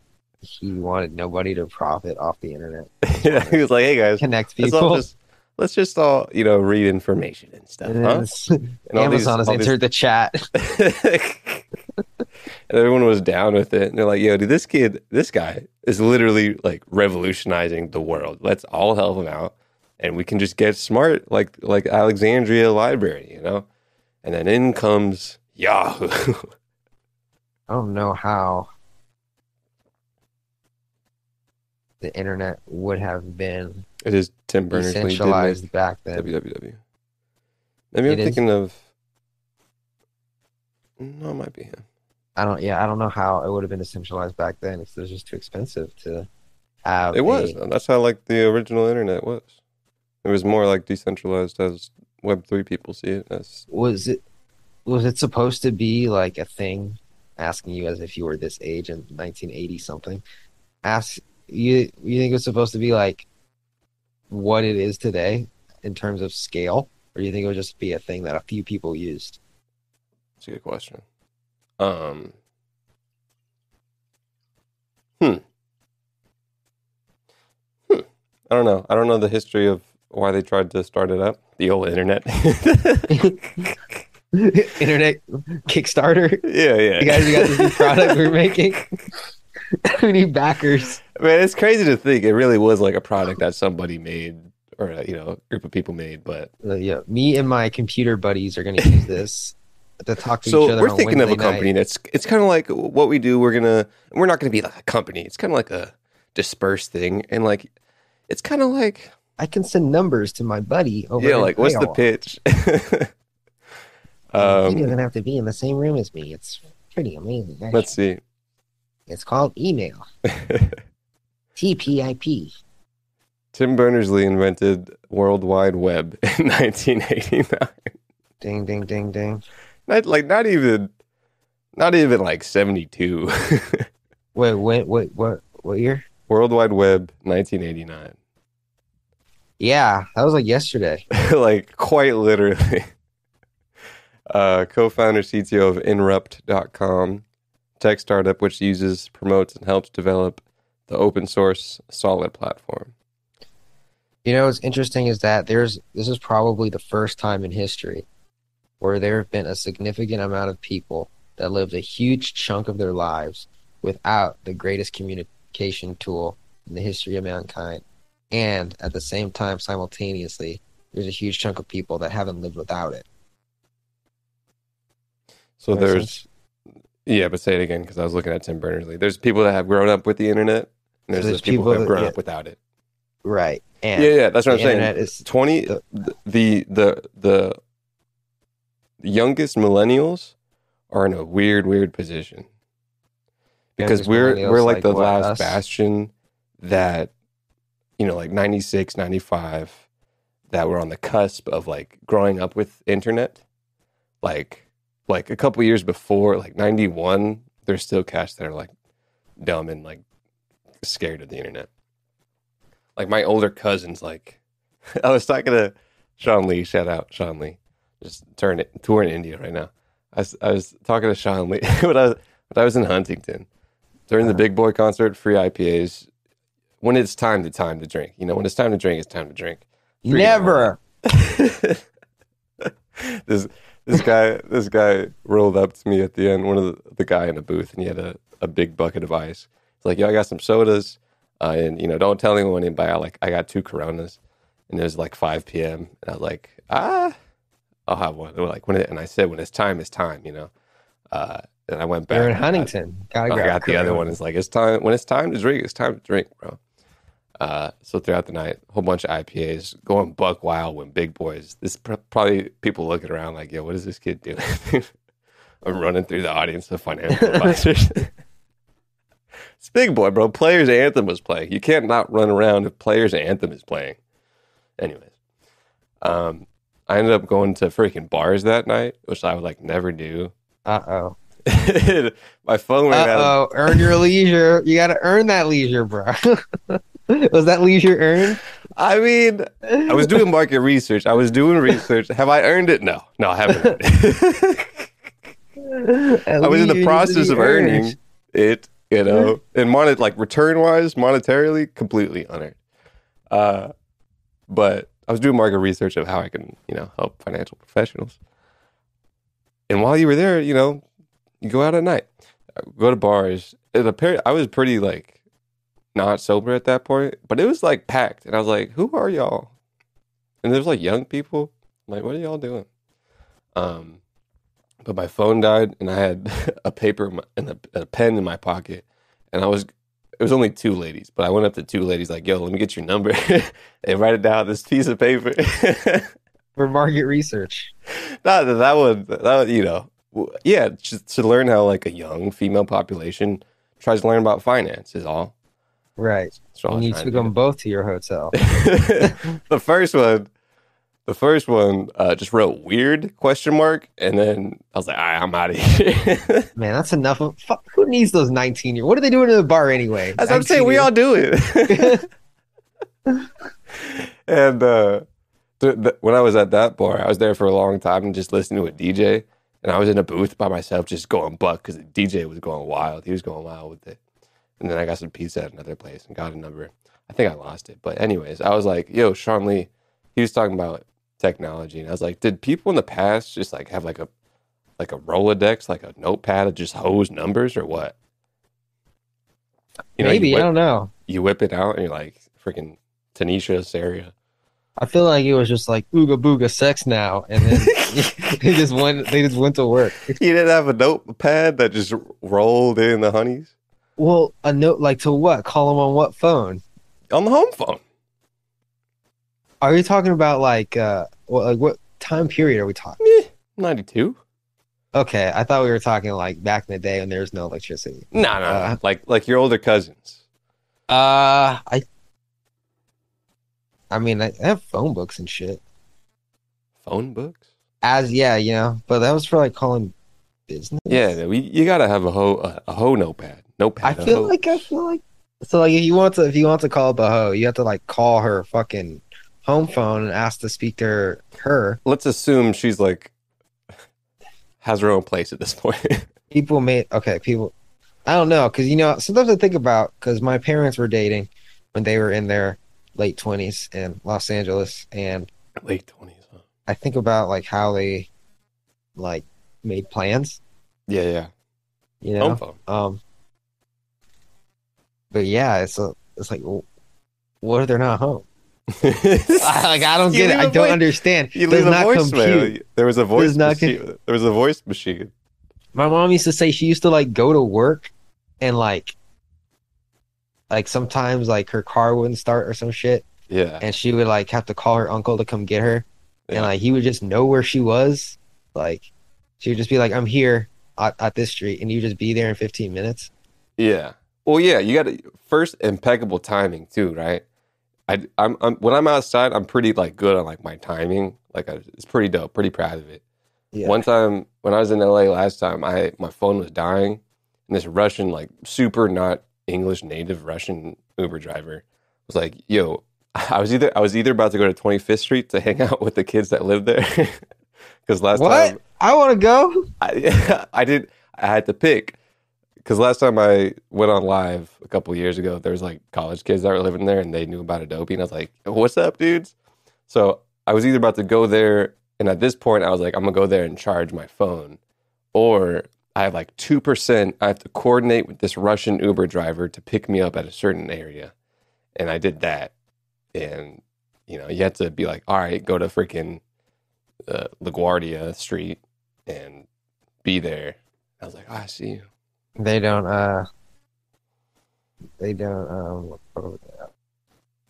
he wanted nobody to profit off the internet. [laughs] yeah, he was like, "Hey guys, Connect let's people. just let's just all you know read information and stuff." And huh? And all these- Amazon has all these- entered the chat. [laughs] and everyone was down with it. And they're like, yo, dude, this kid, this guy is literally like revolutionizing the world. Let's all help him out. And we can just get smart like like Alexandria Library, you know? And then in comes Yahoo. [laughs] I don't know how the internet would have been it is Tim Berners-Lee did make decentralized back then. www. Maybe I'm It is. thinking of No, it might be him. I don't. Yeah, I don't know how it would have been decentralized back then. It's, it was just too expensive to have. It was. a- That's how like the original internet was. It was more like decentralized as Web three people see it as was it was it supposed to be like a thing asking you as if you were this age in 1980 something ask you you think it was supposed to be like what it is today in terms of scale or do you think it would just be a thing that a few people used That's a good question. Um. Hmm. Hmm. I don't know. I don't know the history of why they tried to start it up? The old internet. [laughs] Internet Kickstarter. yeah, yeah. You guys, you got this new product we're making. [laughs] [laughs] we need backers. Man, it's crazy to think it really was like a product that somebody made or uh, you know a group of people made. But Uh, yeah, me and my computer buddies are going to use this [laughs] to talk to each so other. we're thinking of a Wednesday night. company that's it's kind of like what we do. We're gonna we're not gonna be like a company. It's kind of like a dispersed thing, and like it's kind of like I can send numbers to my buddy over. yeah, like what's the pitch? [laughs] he um, doesn't have to be in the same room as me. It's pretty amazing. actually. let's see. It's called email. [laughs] TPIP. Tim Berners-Lee invented World Wide Web in [laughs] 1989. Ding, ding, ding, ding. Not like not even, not even like 72. [laughs] Wait, wait, wait, what, what year? World Wide Web 1989. Yeah, that was like yesterday. like quite literally. Uh, co-founder CTO of Inrupt.com, tech startup which uses, promotes, and helps develop the open source Solid platform. You know, what's interesting is that there's this is probably the first time in history where there have been a significant amount of people that lived a huge chunk of their lives without the greatest communication tool in the history of mankind. And at the same time, simultaneously, there's a huge chunk of people that haven't lived without it. So there's, yeah, but say it again because I was looking at Tim Berners-Lee. There's people that have grown up with the internet, and there's, there's those people, people who have that- grown yeah. up without it. Right. And yeah, yeah, that's what I'm saying. is 20 the- the, the the youngest millennials are in a weird weird position because we're we're like, like the last us? bastion that you know like 96 95 that were on the cusp of like growing up with internet like like a couple years before like 91 there's still cats that are like dumb and like scared of the internet. Like my older cousins like [laughs] i was talking to sean lee shout out sean lee. Just turn it tour in india right now. I was, I was talking to sean lee [laughs] when i was when i was in huntington. During the Uh-huh. Big Boi concert free ipas when it's time to time to drink. You know when it's time to drink it's time to drink. Freaking never. [laughs] this this guy this guy rolled up to me at the end one of the, the guy in the booth and he had a, a big bucket of ice he's like yo i got some sodas uh, and you know don't tell anyone in I like i got two coronas and it was like 5 p.m and i was like ah i'll have one were like when it, and i said when it's time it's time you know uh and i went back You're in and I- Huntington. Gotta I got the other one. It's like it's time when it's time to drink. It's time to drink, bro. Uh, so throughout the night, a whole bunch of IPAs going buck wild when Big Boi's. This pr- probably people looking around like, yo, what is this kid doing? [laughs] I'm running through the audience of financial [laughs] advisors. it's Big Boi, bro. Players Anthem was playing. You can't not run around if Players Anthem is playing. Anyways, um, I ended up going to freaking bars that night, which I would like never do. Uh oh. [laughs] My phone ran Uh out. Oh. Earn your leisure. You gotta earn that leisure, bro. Was that leisure earned? I mean, I was doing market research. I was doing research. Have I earned it? No, no, I haven't. [laughs] I was in the process of earning it, you know, and monet like return wise, monetarily, completely unearned. Uh, but I was doing market research of how I can, you know, help financial professionals. And while you were there, you know, you go out at night, go to bars. And apparently, I was pretty like not sober at that point, but it was like packed, and I was like, "Who are y'all?" And there's like young people. I'm like, what are y'all doing? Um, but my phone died, and I had [laughs] a paper my- and a, a pen in my pocket, and I was. It was only two ladies, but I went up to two ladies like, "Yo, let me get your number [laughs] and write it down on this piece of paper." [laughs] For market research. Not that that would that would, you know yeah just to learn how like a young female population tries to learn about finance is all. Right. I You need to them both to your hotel. [laughs] the first one, the first one uh, just wrote weird question mark, and then I was like, right, I'm out of here. [laughs] Man, that's enough of fuck, who needs those 19 year what are they doing in the bar anyway? As I'm saying, we all do it. [laughs] and uh, th- th- when I was at that bar, I was there for a long time and just listening to a DJ. And I was in a booth by myself, just going buck because the DJ was going wild. He was going wild with it. And then I got some pizza at another place and got a number. I think I lost it, but anyways, I was like, "Yo, Sean Lee, he was talking about technology, and I was like, did people in the past just like have like a like a Rolodex, like a notepad that just hose numbers, or what? You know, Maybe you I don't know. you whip it out, and you're like freaking Tanisha's area. I feel like it was just like ooga booga sex now, and then [laughs] they just went. They just went to work. You didn't have a notepad that just rolled in the honeys Well, a note like to what? Call them on what phone? on the home phone. Are you talking about like uh, what, like what time period are we talking? Eh, Ninety two. Okay, I thought we were talking like back in the day when there was no electricity. No, no. Uh, like like your older cousins. Uh, I, I mean, I I have phone books and shit. Phone books. As yeah, you know, but that was for like calling business. Yeah, we, you gotta have a ho a, a hoe notepad. Notepad. I feel like I feel like so like if you want to if you want to call hoe, you have to like call her fucking home phone and ask to speak to her. her. let's assume she's like has her own place at this point. [laughs] People made okay. People, I don't know because you know sometimes I think about because my parents were dating when they were in their late twenties in Los Angeles, and Late twenties. Huh? I think about like how they like made plans. Yeah, yeah. You know, Home phone. Um, but yeah, it's a, it's like, what if they're not home? [laughs] I, like I don't get it. I don't voice- understand. You leave a not voicemail. There was a voice machine. There was a voice machine. My mom used to say she used to like go to work and like, like sometimes like her car wouldn't start or some shit, Yeah. and she would like have to call her uncle to come get her, Yeah. and like he would just know where she was. Like, she would just be like, "I'm here at, at this street," and you just be there in 15 minutes. Yeah. Well, yeah. You got to first impeccable timing too, right? I, I'm, I'm when I'm outside, I'm pretty like good on like my timing. Like I, it's pretty dope. Pretty proud of it. Yeah. One time when I was in LA last time, I my phone was dying, and this Russian, like super not English native Russian Uber driver was like, "Yo, [laughs] I was either I was either about to go to 25th Street to hang out with the kids that live there, [laughs] because last what? time I want to go. [laughs] I I did I had to pick because last time I went on live a couple years ago, there was like college kids that were living there and they knew about Adobe, and I was like, "What's up, dudes?" So I was either about to go there, and at this point, I was like, "I'm gonna go there and charge my phone," or I have like two percent. I have to coordinate with this Russian Uber driver to pick me up at a certain area, and I did that, and you know, you have to be like, "All right, go to freaking uh, LaGuardia Street and be there." I was like, oh, "I see you." They don't. uh They don't. um was?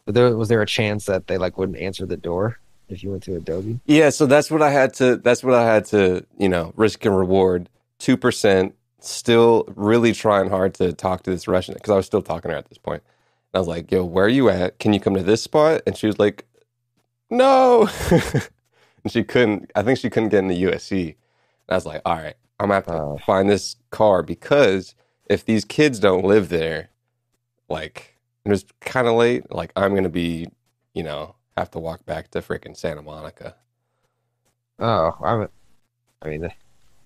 But there was there a chance that they like wouldn't answer the door if you went to Adobe? Yeah, so that's what I had to. That's what I had to. You know, risk and reward. Two percent. Still really trying hard to talk to this Russian because I was still talking to her at this point. And I was like, "Yo, where are you at? Can you come to this spot?" And she was like, "No," [laughs] and she couldn't. I think she couldn't get into USC. And I was like, "All right, I'm gonna have to Oh. find this car because if these kids don't live there, like it was kind of late. Like I'm gonna be, you know, have to walk back to freaking Santa Monica." Oh, I, I mean,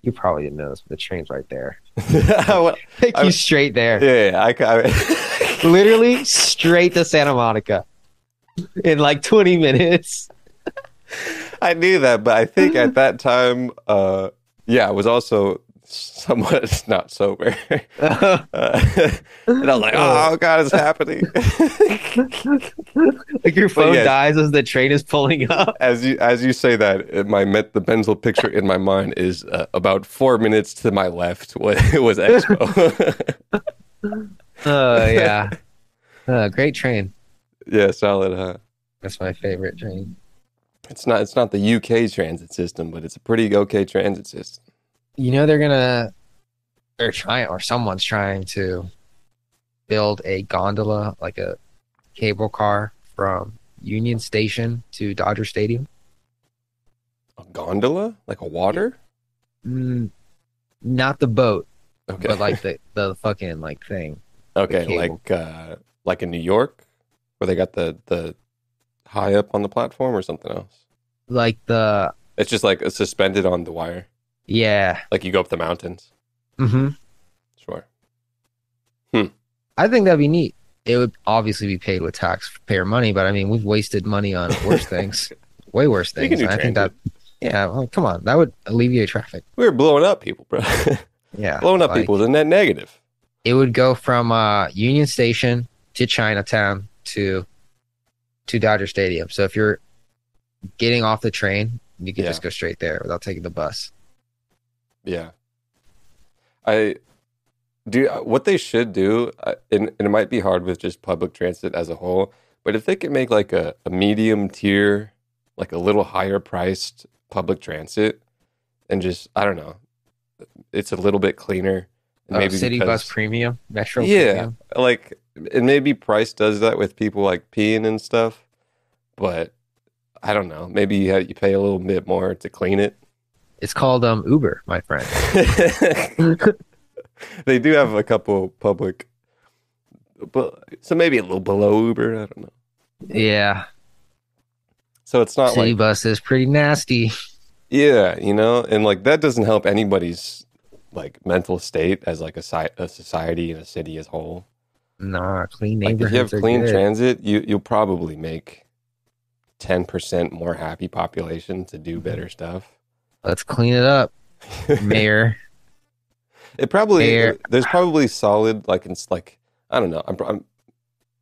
you probably didn't know this, but the train's right there. [laughs] Well, [laughs] Take you straight there, yeah, yeah, I, I, [laughs] literally straight to Santa Monica in like 20 minutes. I knew that, but I think at that time, uh, yeah, I was also somewhat [laughs] not sober, uh, [laughs] and I was like, "Oh [laughs] God, it's happening." like your phone yeah. dies as the train is pulling up. as you as you say that, my met the mental picture in my mind is uh, about four minutes to my left was was Expo. Oh yeah, uh, great train. yeah, solid, huh? That's my favorite train. It's not it's not the UK transit system, but it's a pretty okay transit system. You know they're gonna, they're trying or someone's trying to build a gondola like a cable car from Union Station to Dodger Stadium. A gondola, like a water. Mm, not the boat, Okay, but like the the fucking like thing. Okay, like uh like in New York, where they got the the high up on the platform or something else. Like the It's just like suspended on the wire, yeah. like you go up the mountains. Mm-hmm. Sure. I think that'd be neat. It would obviously be paid with taxpayer money, but I mean we've wasted money on worse things. [laughs] way worse things. I think that, yeah, well, come on, that would alleviate traffic. We were blowing up people, bro. [laughs] Yeah, blowing up like, people is a net negative. It would go from uh, Union Station to Chinatown to to Dodger Stadium. So if you're getting off the train, you can Yeah. just go straight there without taking the bus. Yeah. I do what they should do, uh, and, and it might be hard with just public transit as a whole, but if they could make like a, a medium tier, like a little higher priced public transit, and just, I don't know, it's a little bit cleaner. Oh, City Bus Premium, Metro yeah, Premium. like, and maybe Price does that with people like peeing and stuff, but I don't know. Maybe you, have, you pay a little bit more to clean it. It's called um Uber, my friend. [laughs] [laughs] they do have a couple public, but so maybe a little below Uber. I don't know. yeah, So it's not City like Bus is pretty nasty. yeah, you know, and like that doesn't help anybody's like mental state as like a, a society and a city as whole. Nah, clean Like if you have clean good. transit, you you'll probably make ten percent more happy population to do better stuff. Let's clean it up, [laughs] Mayor. It probably There- there's probably solid like it's like I don't know. I'm, I'm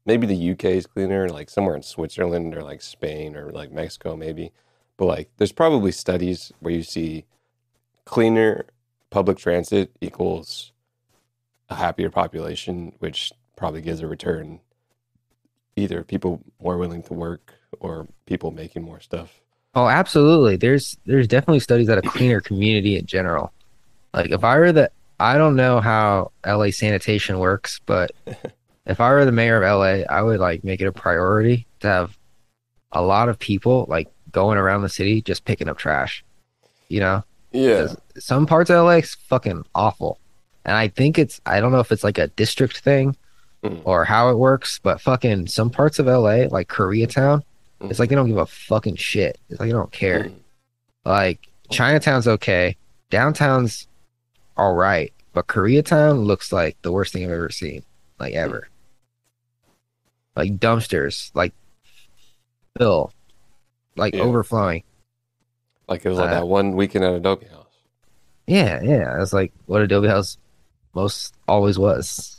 maybe the UK is cleaner, like somewhere in Switzerland or like Spain or like Mexico maybe. But like there's probably studies where you see cleaner public transit equals a happier population, which probably gives a return either people more willing to work or people making more stuff. Oh, absolutely. There's there's definitely studies that a cleaner community in general. Like if I were the I don't know how LA sanitation works, but [laughs] if I were the mayor of LA, I would like make it a priority to have a lot of people like going around the city just picking up trash. You know? Yeah. Some parts of LA is fucking awful. And I think it's I don't know if it's like a district thing Mm. or how it works, but fucking some parts of LA, like Koreatown, it's like they don't give a fucking shit. It's like they don't care. Mm. Like Chinatown's okay, downtown's all right, but Koreatown looks like the worst thing I've ever seen, like ever. Like dumpsters, like fill, like Yeah. overflowing. Like it was like Uh, that one weekend at Adobe House. Yeah, yeah. It's like what Adobe House most always was.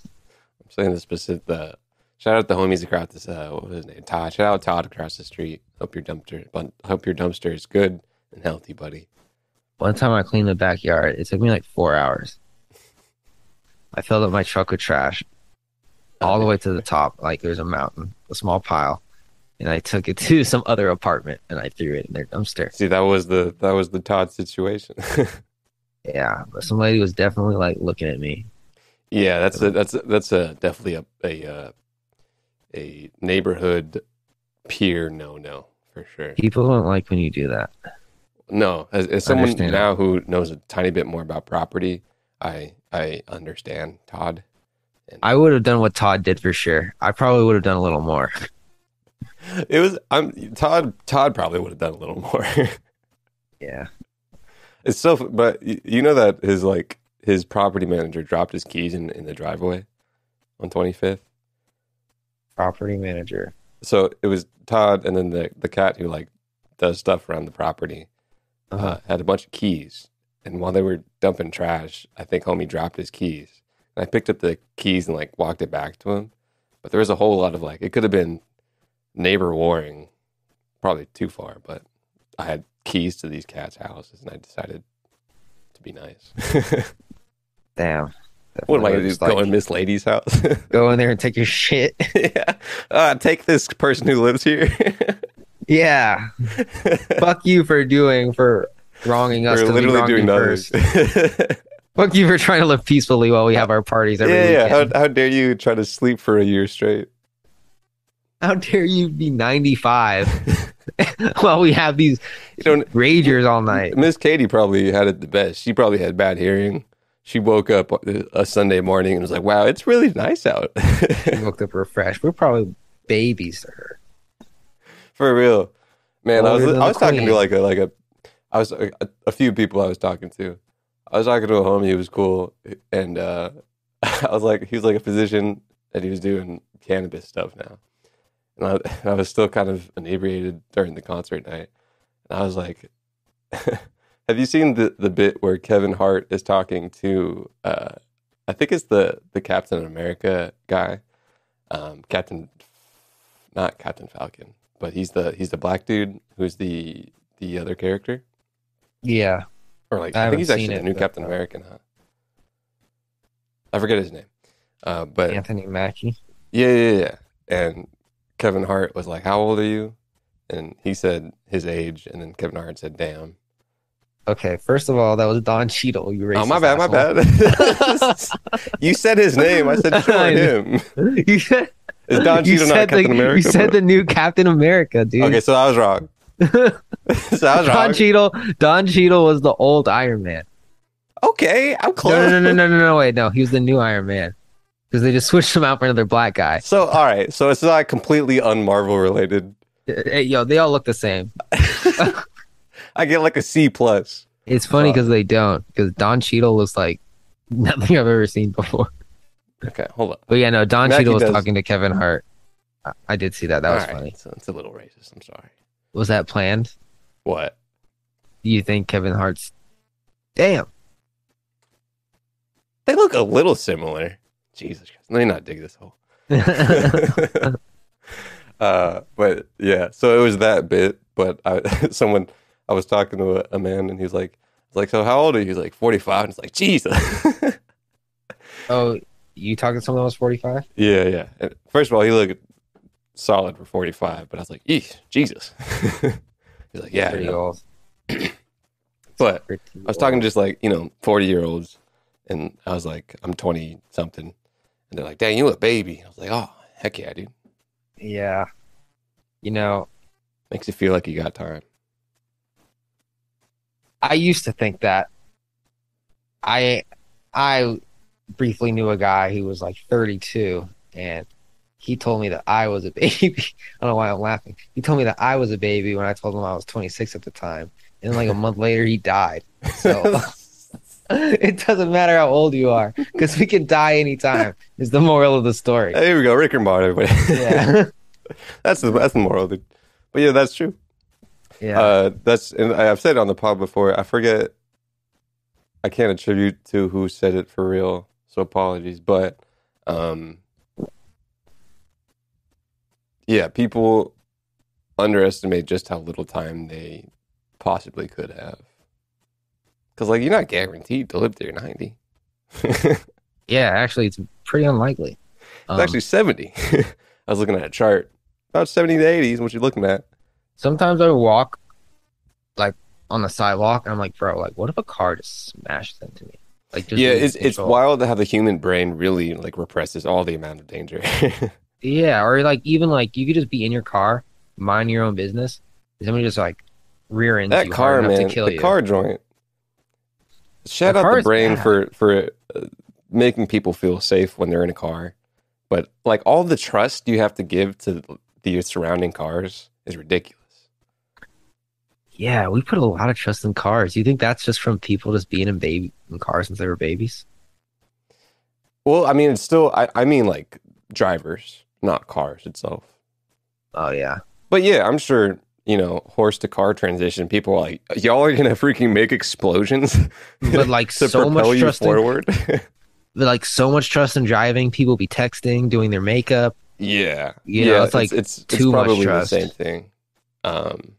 I'm the specific. The shout out the homies across this. Uh, what was his name? Todd. Shout out Todd across the street. Hope your dumpster. But hope your dumpster is good and healthy, buddy. One time I cleaned the backyard, it took me like four hours. I filled up my truck with trash all the way to the top, like there's a mountain, a small pile, and I took it [laughs] to some other apartment and I threw it in their dumpster. See, that was the that was the Todd situation. [laughs] Yeah, but some lady was definitely like looking at me. Yeah, that's a that's a, that's a definitely a a uh, a neighborhood peer no no for sure. People don't like when you do that. No, as, as someone now who knows a tiny bit more about property, I I understand Todd. I would have done what Todd did for sure. I probably would have done a little more. [laughs] It was I'm Todd. Todd probably would have done a little [laughs] more. Yeah. it's so, but you know that his like his property manager dropped his keys in in the driveway on 25th. Property manager. So it was Todd and then the the cat who like does stuff around the property uh Uh-huh. had a bunch of keys, and while they were dumping trash, I think homie dropped his keys. And I picked up the keys and like walked it back to him, but there was a whole lot of like it could have been neighbor warring, probably too far, but I had keys to these cats' houses, and I decided to be nice. [laughs] Damn. what am I gonna do? Just, Go in this lady's house? [laughs] go in there and take your shit. [laughs] yeah. Uh, take this person who lives here. [laughs] yeah. Fuck you for doing for wronging us. We're literally doing nothing. first. Fuck you for trying to live peacefully while we have our parties every yeah, yeah. How, how dare you try to sleep for a year straight? How, dare you be 95 while we have these You ragers all night? Miss Katie probably had it the best. She probably had bad hearing. She woke up a Sunday morning and was like, "Wow, it's really nice out." We woke up refreshed. We're probably babies to her. For real, man. I was I was talking to like a like a I was a, a few people I was talking to. I was talking to a homie who was cool, and uh, [laughs] I was like, he was like a physician, and he was doing cannabis stuff now. And I, and [laughs] I was still kind of inebriated during the concert night. And I was like, [laughs] "Have you seen the the bit where Kevin Hart is talking to? Uh, I think it's the the Captain America guy, um, Captain, not Captain Falcon, but he's the he's the black dude who's the the other character, Yeah. or like I I, think he's actually it, the new Captain uh, American, huh? I forget his name, uh, but Anthony Mackie. Yeah, yeah, yeah. And Kevin Hart was like, "How old are you?" And he said his age, and then Kevin Hart said, "Damn." Okay, first of all, that was Don Cheadle. You racist oh, my bad, my bad. [laughs] you said his name. I said, "Sure, [laughs] him." you said, Is Don Cheadle not Captain the, America? You said the new Captain America, dude. Okay, so I was wrong. [laughs] so I was Don wrong. Cheadle. Don Cheadle was the old Iron Man. okay, I'm close. No, no, no, no, no, no, no. Wait, no, he was the new Iron Man because they just switched him out for another black guy. So, all right. So it's not completely unmarvel related. Hey, yo, they all look the same. I get like a C plus. It's funny because they don't. Because Don Cheadle looks like [laughs] nothing I've ever seen before. Okay, hold up. But yeah, no, Don Mackie Cheadle was does- talking to Kevin Hart. I, I did see that. That was All right, funny. So it's a little racist. I'm sorry. Was that planned? What? Do you think Kevin Hart's? Damn. They look a little similar. Jesus Christ. Let me not dig this hole. [laughs] [laughs] uh, but yeah, so it was that bit. But I, someone, I was talking to a, a man, and he's like, I like, so how old are you? He's like, 45. And it's like, Jesus. [laughs] oh, you talking to someone that was forty-five? yeah, yeah. And first of all, he looked solid for 45, but I was like, eesh, Jesus. [laughs] he's like, yeah. pretty you know. old. [clears throat] But Pretty I was talking to just like, you know, 40 year olds. And I was like, I'm 20 something. And they're like, dang, you a baby. I was like, oh, heck yeah, dude. Yeah. You know, Makes you feel like you got time. I used to think that. I I briefly knew a guy who was like 32 and he told me that I was a [laughs] baby. I don't know why I'm laughing. He told me that I was a baby when I told him I was 26 at the time. And like a month [laughs] later he died. So [laughs] it doesn't matter how old you are because we can die anytime is the moral of the story. Hey, here we go, Rick and Morty, everybody. Yeah. that's the that's the moral, dude. But yeah, that's true. Yeah. Uh, that's and I've said it on the pod before. I forget. I can't attribute to who said it for real, so apologies. But um, yeah, people underestimate just how little time they possibly could have. Because like you're not guaranteed to live to your ninety. [laughs] yeah, actually it's pretty unlikely. Um, actually seventy. [laughs] I was looking at a chart. About seventy to eighty is what you're looking at. Sometimes I walk like on the sidewalk and I'm like, bro, like what if a car just smashed into me? Like just yeah, it's it's wild how the human brain really like represses all the amount of danger. [laughs] Yeah, or like even like you could just be in your car, mind your own business, and somebody just like rear ends that you car, man, to kill the you. car joint. Shout The out the brain bad. for for uh, making people feel safe when they're in a car, but like all the trust you have to give to the surrounding cars is ridiculous. Yeah, we put a lot of trust in cars. You think that's just from people just being in baby in cars since they were babies? Well, I mean, it's still. I, I mean, like drivers, not cars itself. Oh yeah. But yeah, I'm sure you know horse to car transition. People are like, y'all are gonna freaking make explosions, But [laughs] like to so propel much you trust in, forward. [laughs] but, like so much trust in driving, people be texting, doing their makeup. Yeah, You yeah, know, it's like it's, it's too much probably trust. the same thing. Um,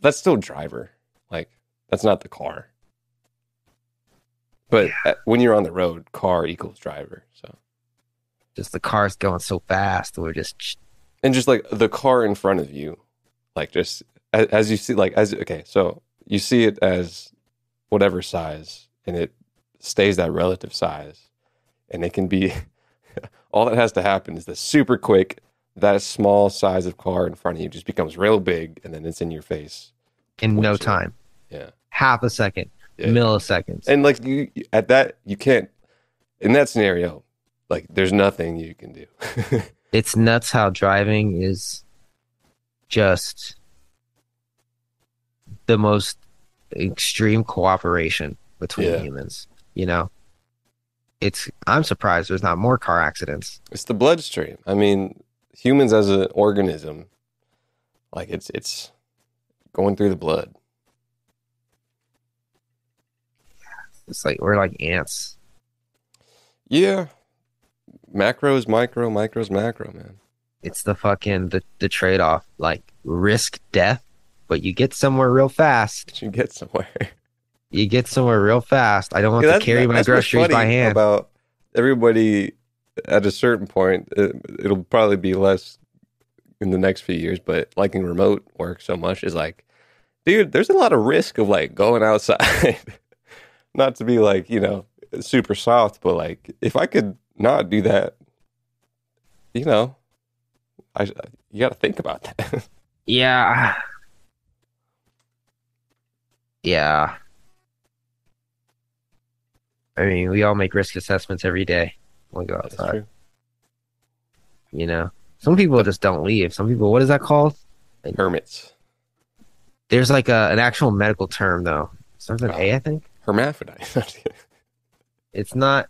that's still driver. Like that's not the car. But uh when you're on the road, car equals driver. So Just the cars going so fast, we're just and just like the car in front of you, like just as, as you see, like as okay, so you see it as whatever size, and it stays that relative size, and it can be [laughs] all that has to happen is the super quick that small size of car in front of you just becomes real big, and then it's in your face. in no time, Yeah, half a second, yeah. milliseconds. and like you at that you can't in that scenario, like there's nothing you can do. [laughs] it's nuts how driving is just the most extreme cooperation between Yeah. humans you know it's i'm surprised there's not more car accidents It's the bloodstream. I mean, humans as an organism, like it's it's going through the blood. It's like we're like ants. Yeah. Macros, micro, micros, macro, man. It's the fucking the, the trade off. Like risk death, but you get somewhere real fast. You get somewhere. You get somewhere real fast. I don't want to carry my groceries by hand. About everybody at a certain point, it, it'll probably be less in the next few years. But liking remote work so much is like, dude, there's a lot of risk of like going [laughs] outside. not to be like you know super soft, but like if I could not do that, you know, I you got to think about that. [laughs] Yeah. Yeah. I mean, we all make risk assessments every day go outside. You know, some people just don't leave. Some people, what is that called? Hermits, There's like a, an actual medical term though. Something A, I think. hermaphrodite. [laughs] It's not.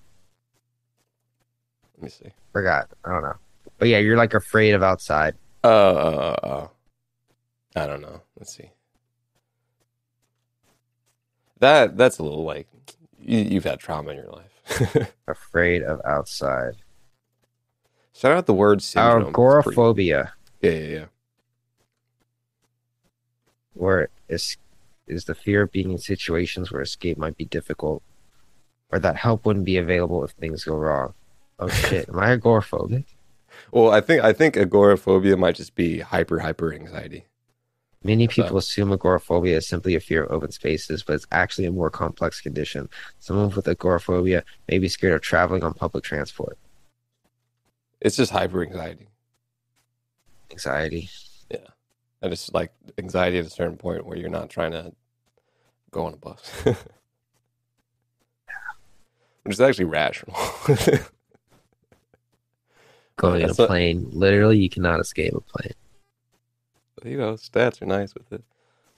Let me see. Forgot. I don't know. But yeah, you're like afraid of outside. Uh, uh, uh, uh, I don't know. Let's see. That that's a little like you, you've had trauma in your life. [laughs] Afraid of outside. Shout out the word syndrome. Pretty- Agoraphobia, Yeah, yeah, yeah. where is is the fear of being in situations where escape might be difficult, or that help wouldn't be available if things go wrong. Oh [laughs] shit, am I agoraphobic? Well, I think I think agoraphobia might just be hyper hyper anxiety. Many So- people assume agoraphobia is simply a fear of open spaces, but it's actually a more complex condition. Someone with agoraphobia may be scared of traveling on public transport. It's just hyper anxiety. Anxiety. Yeah. And it's like anxiety at a certain point where you're not trying to go on a bus. [laughs] Which is actually rational. Going [laughs] in a- plane, literally, you cannot escape a plane. You know, stats are nice with it.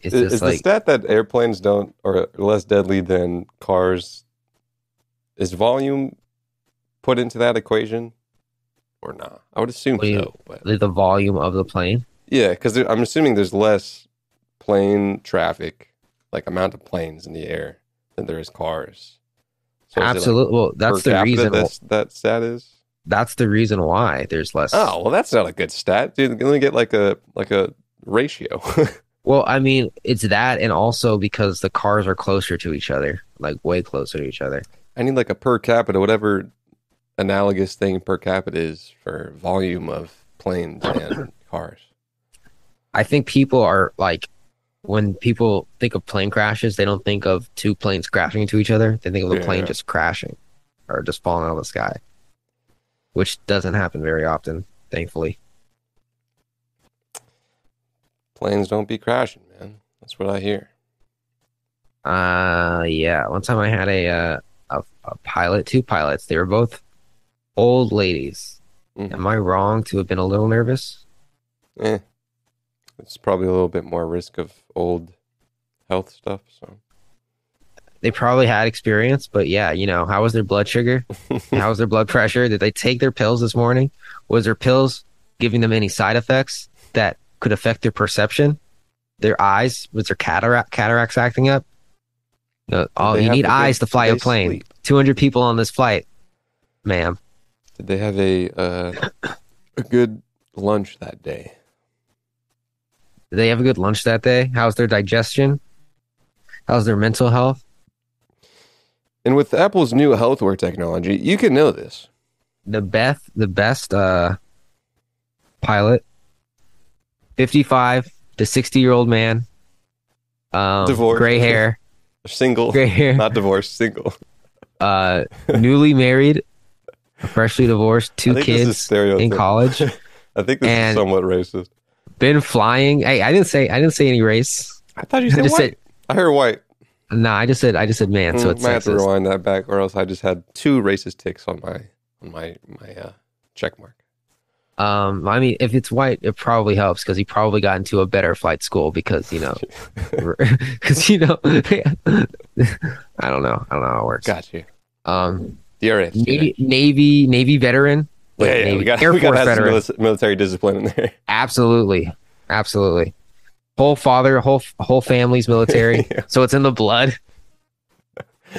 It's is is like the stat that airplanes don't are less deadly than cars? Is volume put into that equation or not? I would assume you- so, but the, volume of the plane. yeah, because I'm assuming there's less plane traffic, like amount of planes in the air than there is cars. So is like, Absolutely. well, that's the reason. that's, that stat is. That's the reason why there's less. Oh well, that's not a good stat, dude. You only get like a like a ratio. [laughs] Well, I mean, it's that, and also because the cars are closer to each other, like way closer to each other. I need like a per capita, whatever analogous thing per capita is for volume of planes and [coughs] cars. I think people are like, when people think of plane crashes, they don't think of two planes crashing into each other. They think of the Yeah. plane just crashing or just falling out of the sky, which doesn't happen very often, thankfully. Planes don't be crashing, man. That's what I hear. Uh, yeah. One time I had a uh, a, a pilot, two pilots. They were both old ladies. Mhm. Am I wrong to have been a little nervous? Eh, it's probably a little bit more risk of old health stuff. So They probably had experience, but yeah, you know, how was their blood sugar? [laughs] how was their blood pressure? Did they take their pills this morning? Was their pills giving them any side effects that could affect their perception? Their eyes? Was their cataract cataracts acting up? No, oh, they you need eyes to fly a plane. 200 people on this flight, ma'am. did they have a uh, a good lunch that day? Did they have a good lunch that day? How's their digestion? How's their mental health? And with Apple's new healthware technology, you can know this. The best, the best uh, pilot, fifty-five to sixty-year-old man, um, Divorced. gray hair, [laughs] Single, gray hair, not divorced, single. uh, [laughs] newly married, freshly divorced, two think this is kids in college, [laughs] I think this And- is somewhat racist. been flying. Hey, I didn't say I didn't say any race. I thought you I said just white. I heard white. No, I just said I just said man. so Mm, it's might have to rewind that back, or else I just had two racist ticks on my on my my uh, check mark. Um, I mean, if it's white, it probably helps because he probably got into a better flight school because you know, [laughs] because [laughs] you know, [laughs] I don't know, I don't know how it works. Got you. Um, DRS. Navy, Navy, Navy veteran. Yeah, yeah, Navy, we got Air we got Force to have some military discipline in there. Absolutely, absolutely. whole father, whole whole family's military, Yeah. so it's in the blood.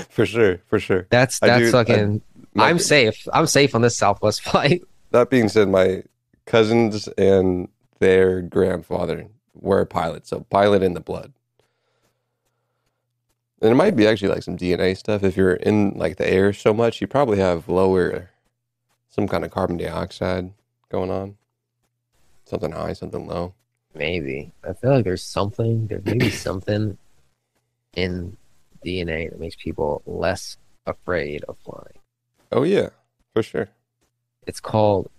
For sure, for sure. That's that's do- fucking. My- I'm safe. I'm safe on this Southwest flight. That being said, my cousins and their grandfather were pilots, so pilot in the blood. And it might be actually like some DNA stuff. If you're in like the air so much, you probably have lower, some kind of carbon dioxide going on. Something high, something low. Maybe I feel like there's something. There may be something [clears throat] in DNA that makes people less afraid of flying. Oh yeah, for sure. It's called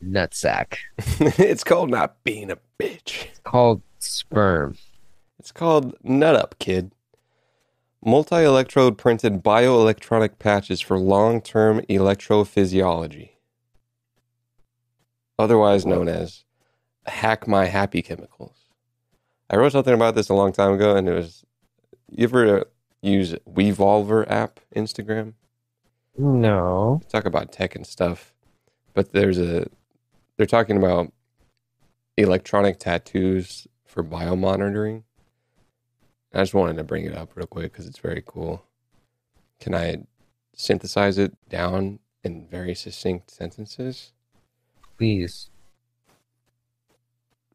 nutsack. [laughs] it's called not being a bitch. It's called sperm. It's called Nut Up Kid. Multi electrode printed bioelectronic patches for long term electrophysiology. Otherwise known as Hack My Happy Chemicals. I wrote something about this a long time ago, and it was you ever use Wevolver app Instagram? No. talk about tech and stuff, but there's a they're talking about electronic tattoos for biomonitoring. I just wanted to bring it up real quick because it's very cool. Can I synthesize it down in very succinct sentences? Please.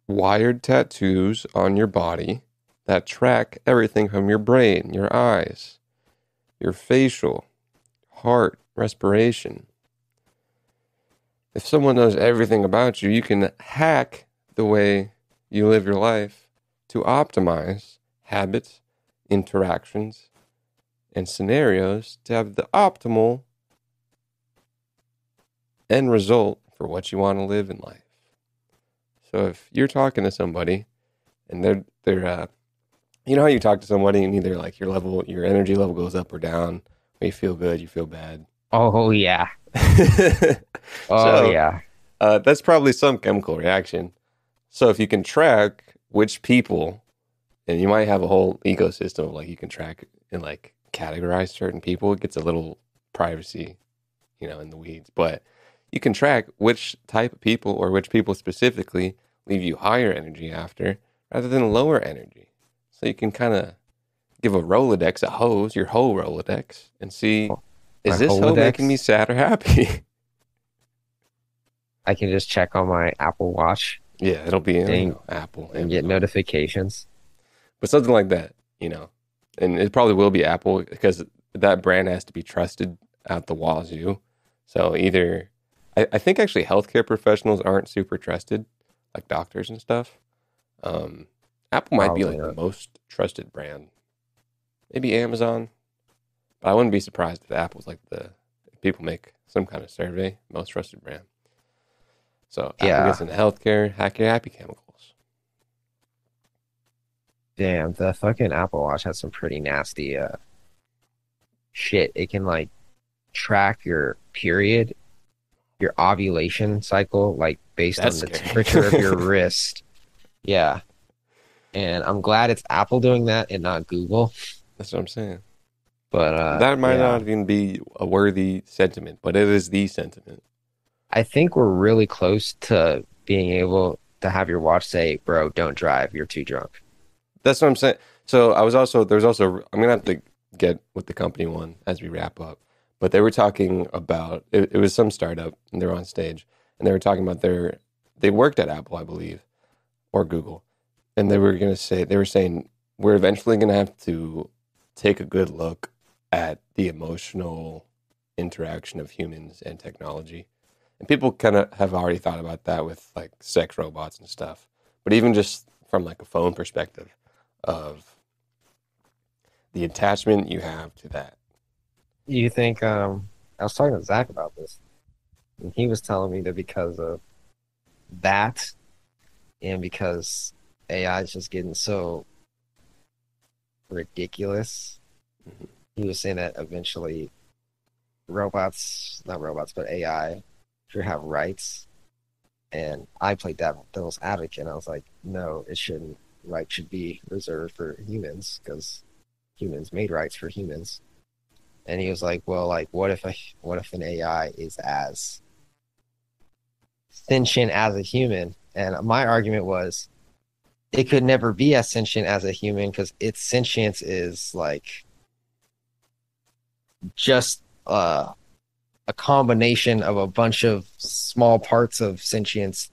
Wired tattoos on your body that track everything from your brain, your eyes, your facial, heart, respiration. If someone knows everything about you, you can hack the way you live your life to optimize habits, interactions, and scenarios to have the optimal end result for what you want to live in life. So if you're talking to somebody and they're they're uh, you know how you talk to somebody and either like your level your energy level goes up or down, you feel good, you feel bad. Oh yeah. [laughs] oh Oh yeah. Uh, that's probably some chemical reaction. So if you can track which people, and you might have a whole ecosystem of like you can track and like categorize certain people, it gets a little privacy, you know, in the weeds. But you can track which type of people or which people specifically leave you higher energy after rather than lower energy. So you can kind of give a Rolodex a hose, your whole Rolodex, and see Oh, is my this hoe making me sad or happy? [laughs] I can just check on my Apple Watch yeah, it'll be in you know, Apple and get notifications. but something like that, you know. And it probably will be Apple because that brand has to be trusted out the wazoo. So either, I, I think actually healthcare professionals aren't super trusted, like doctors and stuff. Um, Apple might be Probably like the most trusted brand. Maybe Amazon, but I wouldn't be surprised if Apple's like the if people make some kind of survey most trusted brand. So Apple Yeah. gets into healthcare, hack your happy chemicals. Damn, the fucking Apple Watch has some pretty nasty uh shit. It can like track your period, your ovulation cycle, like based That's on the scary. temperature of your [laughs] wrist. Yeah. And I'm glad it's Apple doing that and not Google. That's what I'm saying. But uh that might yeah. not even be a worthy sentiment, but it is the sentiment. I think we're really close to being able to have your watch say, "Bro, don't drive. You're too drunk." That's what I'm saying. So I was also there's also I'm gonna have to get with the company one as we wrap up, but they were talking about it, it was some startup and they were on stage and they were talking about their they worked at Apple I believe or Google and they were gonna say they were saying we're eventually gonna have to take a good look at the emotional interaction of humans and technology. And people kind of have already thought about that with like sex robots and stuff. But even just from like a phone perspective of the attachment you have to that. You think um I was talking to Zach about this. And he was telling me that because of that and because AI is just getting so ridiculous, Mhm. he was saying that eventually robots not robots, but AI should have rights. And I played devil's advocate and I was like, no, it shouldn't rights should be reserved for humans because humans made rights for humans. And he was like, "Well, like, what if a what if an AI is as sentient as a human?" And my argument was, it could never be as sentient as a human because its sentience is like just uh, a combination of a bunch of small parts of sentience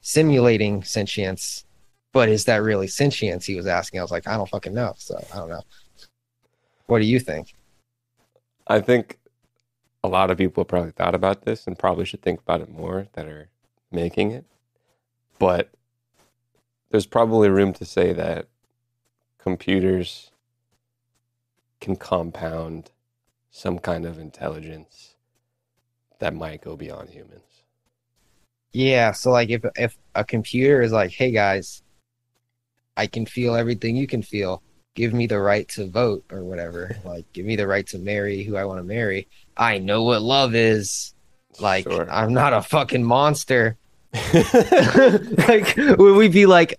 simulating sentience. But is that really sentience? He was asking. I was like, I don't fucking know. So I don't know. What do you think? I think a lot of people probably thought about this and probably should think about it more that are making it. But there's probably room to say that computers can compound some kind of intelligence that might go beyond humans. Yeah, so like if if a computer is like, "Hey guys, I can feel everything you can feel. Give me the right to vote or whatever. [laughs] Like give me the right to marry who I want to marry. I know what love is. Like Sure. I'm not a fucking monster." [laughs] like would we be like,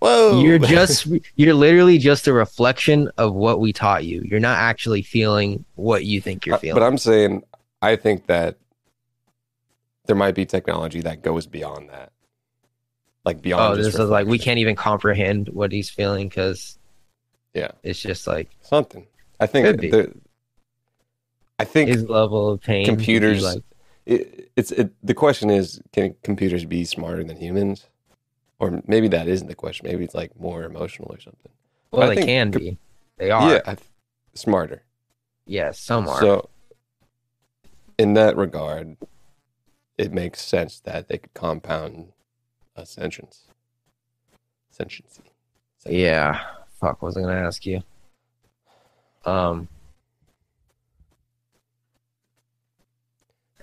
Whoa! "You're just you're literally just a reflection of what we taught you. You're not actually feeling what you think you're Uh, feeling." But I'm saying, I think that there might be technology that goes beyond that. Like beyond. oh, just this is like we can't even comprehend what he's feeling cuz Yeah. it's just like something. I think be. I think his level of pain computers. like it, it's it, the question is, can computers be smarter than humans? Or maybe that isn't the question. Maybe it's like more emotional or something. well I they can co- be they are Yeah, I smarter. yeah some are So, in that regard, it makes sense that they could compound a sentience. Sentiency. yeah fuck what was i gonna ask you um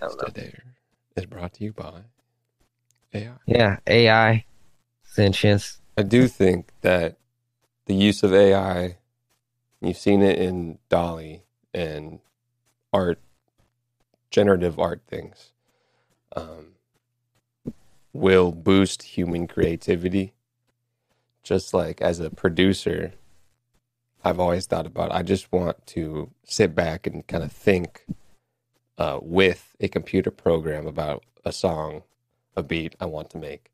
I don't know. Stay there is brought to you by AI. yeah ai sentience I do think that the use of AI, you've seen it in DALL-E and art, generative art things, um, will boost human creativity. Just like as a producer, I've always thought about I just want to sit back and kind of think uh, with a computer program about a song, a beat I want to make.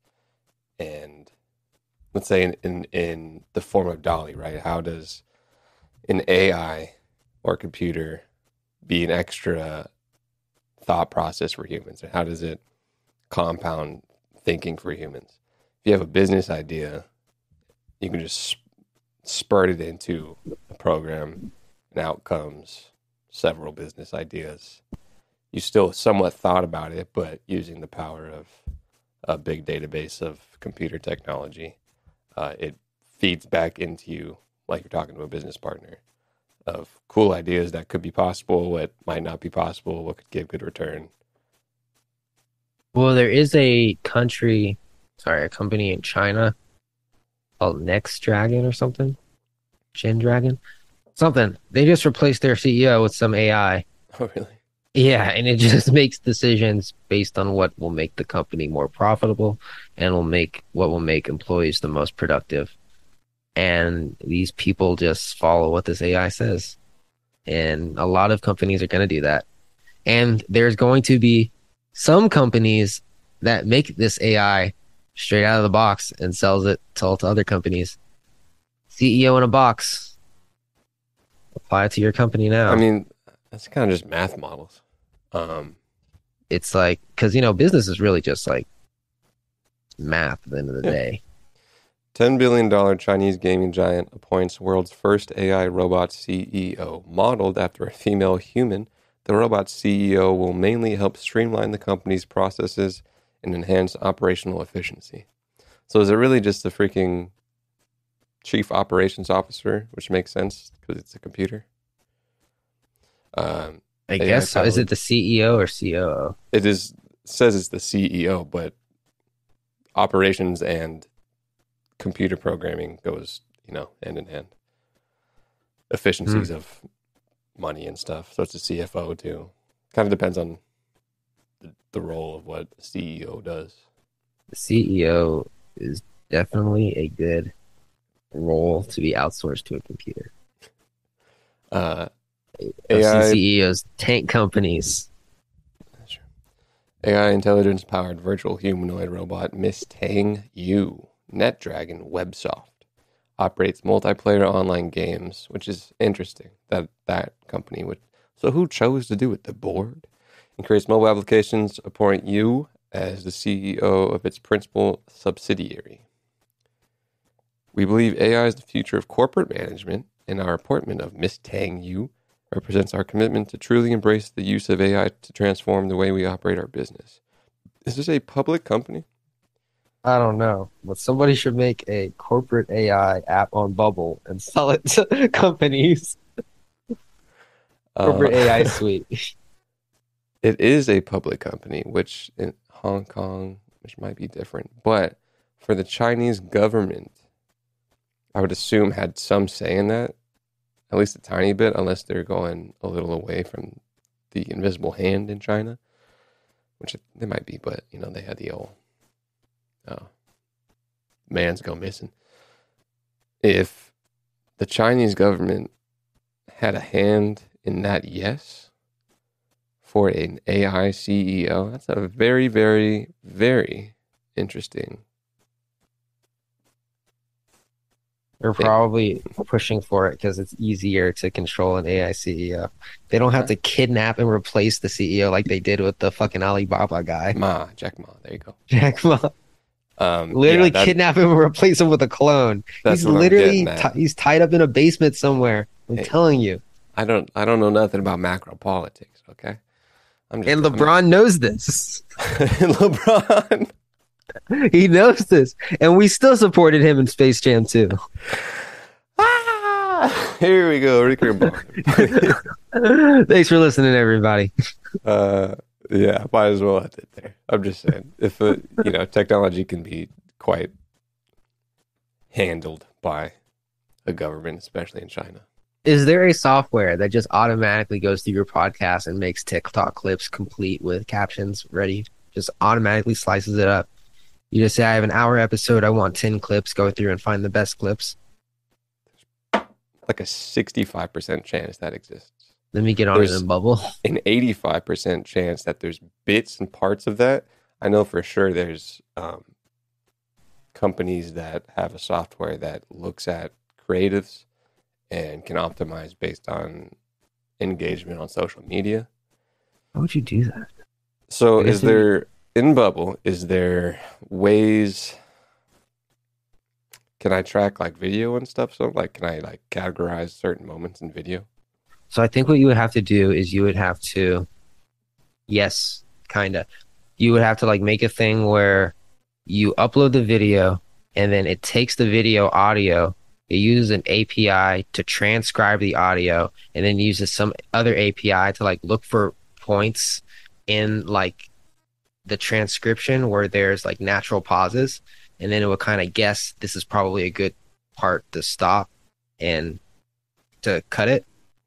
And let's say in, in, in the form of DALL-E, right? How does an AI or computer be an extra thought process for humans? And how does it compound thinking for humans? If you have a business idea, you can just sp- spurt it into a program and out comes several business ideas. You still somewhat thought about it, but using the power of a big database of computer technology, uh, it feeds back into you like you're talking to a business partner of cool ideas that could be possible, what might not be possible, what could give good return. well there is a country sorry a company in china called next dragon or something gen dragon something they just replaced their ceo with some ai Oh, really? Yeah, and it [laughs] just makes decisions based on what will make the company more profitable and will make what will make employees the most productive. And these people just follow what this AI says. And a lot of companies are going to do that. And there's going to be some companies that make this AI straight out of the box and sells it to, to other companies. CEO in a box. Apply it to your company now. I mean, that's kind of just math models. Um, it's like because you know business is really just like math at the end of the Yeah. day $10 billion Chinese gaming giant appoints world's first AI robot CEO. Modeled after a female human, the robot CEO will mainly help streamline the company's processes and enhance operational efficiency. So is it really just the freaking chief operations officer, which makes sense because it's a computer? Um, i AI guess so. is it the ceo or coo it is says it's the CEO, but operations and computer programming goes, you know, hand in hand. Efficiencies of money and stuff. So it's a CFO too. Kind of depends on the, the role of what the CEO does. the ceo is definitely a good role to be outsourced to a computer Uh, AI ceos tank companies AI intelligence powered virtual humanoid robot Miss Tang Yu NetDragon Websoft operates multiplayer online games, which is interesting that that company would. So who chose to do it? The board and creates mobile applications. Appoint you as the CEO of its principal subsidiary. We believe AI is the future of corporate management, and our appointment of Miss Tang Yu represents our commitment to truly embrace the use of AI to transform the way we operate our business. Is this a public company? I don't know, but somebody should make a corporate AI app on Bubble and sell it to [laughs] companies. Corporate Uh, AI [laughs] suite. It is a public company, which in Hong Kong, which might be different, but for the Chinese government, I would assume had some say in that, at least a tiny bit, unless they're going a little away from the invisible hand in China, which they might be, but you know they had the old uh, man's go missing. If the Chinese government had a hand in that, yes, for an AI CEO. That's a very, very, very interesting. They're probably pushing for it because it's easier to control an AI CEO. They don't have to kidnap and replace the CEO like they did with the fucking Alibaba guy. Ma, Jack Ma. There you go. [laughs] Jack Ma. Um, Literally yeah, kidnap him and replace him with a clone. He's literally ti- he's tied up in a basement somewhere. I'm Hey. telling you. I don't. I don't know nothing about macro politics. Okay. I'm And I'm- LeBron knows this. [laughs] LeBron. [laughs] he knows this. And we still supported him in Space Jam 2. Ah, here we go. Rick and. [laughs] Thanks for listening, everybody. uh, yeah, might as well end it there. I'm just saying, if uh, you know, technology can be quite handled by a government, especially in China. Is there a software that just automatically goes through your podcast and makes TikTok clips complete with captions ready? Just automatically slices it up. You just say, I have an hour episode. I want 10 clips. Go through and find the best clips. Like a 65% chance that exists. Let me get on There's- in bubble. [laughs] an 85% chance that there's bits and parts of that. I know for sure there's um, companies that have a software that looks at creatives and can optimize based on engagement on social media. How would you do that? So, is there in Bubble? Is there ways? Can I track like video and stuff? So, like, can I like categorize certain moments in video? So I think what you would have to do is you would have to, yes, kind of. You would have to like make a thing where you upload the video and then it takes the video audio. It uses an API to transcribe the audio and then uses some other API to like look for points in like the transcription where there's like natural pauses. And then it would kind of guess this is probably a good part to stop and to cut it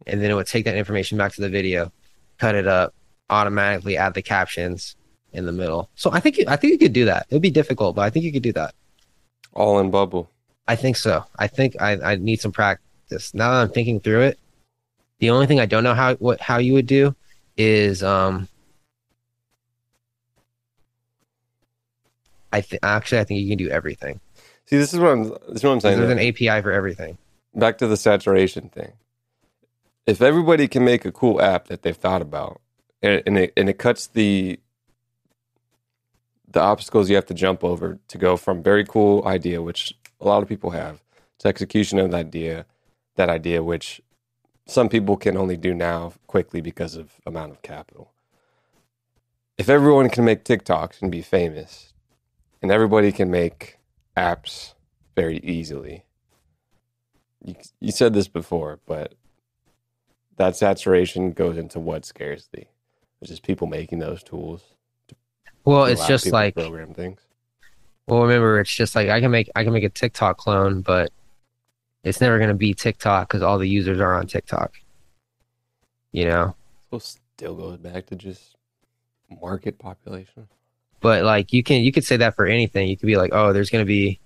and then it would take that information back to the video, cut it up, automatically add the captions in the middle. So I think you, I think you could do that. It would be difficult, but I think you could do that. All in Bubble. I think so. I think I, I need some practice. Now that I'm thinking through it, the only thing I don't know how what how you would do is um I th- actually I think you can do everything. See, this is what I'm. This is what I'm saying. There's an API for everything. back to the saturation thing. If everybody can make a cool app that they've thought about, and, and it and it cuts the the obstacles you have to jump over to go from very cool idea, which a lot of people have, to execution of that idea, that idea which some people can only do now quickly because of amount of capital. If everyone can make TikToks and be famous, and everybody can make apps very easily, you, you said this before, but that saturation goes into what scares Dee, which is people making those tools. Well, it's just like program things. Well, remember, it's just like I can make I can make a TikTok clone, but it's never gonna be TikTok because all the users are on TikTok. You know, So still goes back to just market population. But like you can you could say that for anything. You could be like, oh, there's gonna be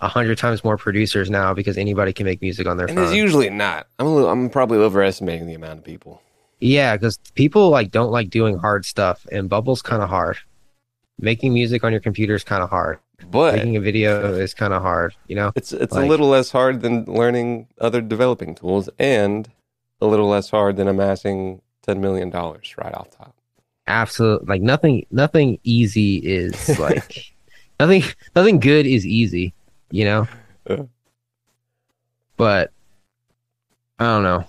a hundred times more producers now because anybody can make music on their And phone. it's usually not. I'm a little, I'm probably overestimating the amount of people. yeah, because people like don't like doing hard stuff, and Bubble's kind of hard. Making music on your computer is kind of hard. but Making a video is kind of hard, you know. it's it's a little less hard than learning other developing tools, and a little less hard than amassing ten million dollars right off top. Absolute, like nothing, nothing easy is [laughs] like nothing, nothing good is easy, you know. Yeah. But I don't know.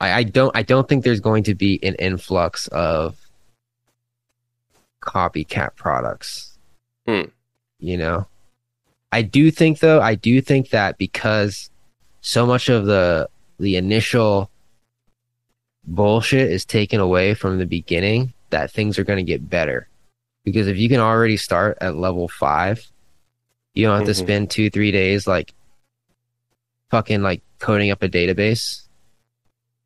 I, I don't I don't think there's going to be an influx of copycat products. Hmm. You know, I do think though I do think that because so much of the the initial bullshit is taken away from the beginning, that things are going to get better. Because if you can already start at level five, you don't have to Mhm. spend two three days like fucking like coding up a database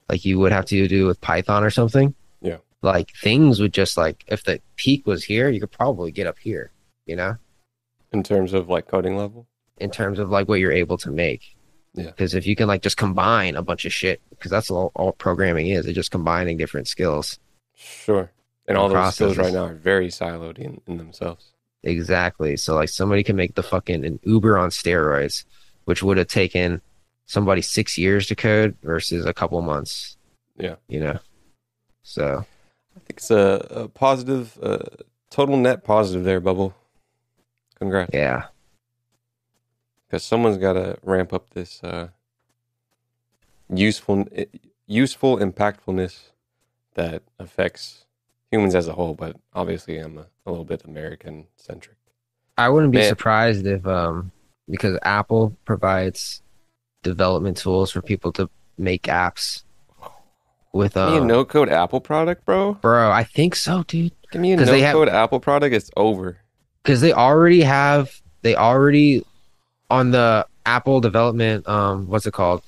like you would have to do with Python or something. Yeah. Like things would just like if the peak was here, you could probably get up here, you know, In terms of like coding level, in terms of like what you're able to make. Yeah. Because if you can like just combine a bunch of shit, because that's all, all programming is, it's just combining different skills. sure. And all those skills right now are very siloed in, in themselves. Exactly. So like somebody can make the fucking an Uber on steroids, which would have taken somebody six years to code versus a couple months. Yeah. You know. So I think it's a, a positive, uh, total net positive there, Bubble. Congrats. yeah. Because someone's got to ramp up this uh, useful, useful impactfulness that affects humans as a whole. But obviously, I'm a, a little bit American centric. I wouldn't be Man. surprised if um because Apple provides development tools for people to make apps with Give me a um no code Apple product, bro. bro, I think so, dude. Give me a no have- code Apple product. It's over. Cuz they already have they already on the Apple development um what's it called?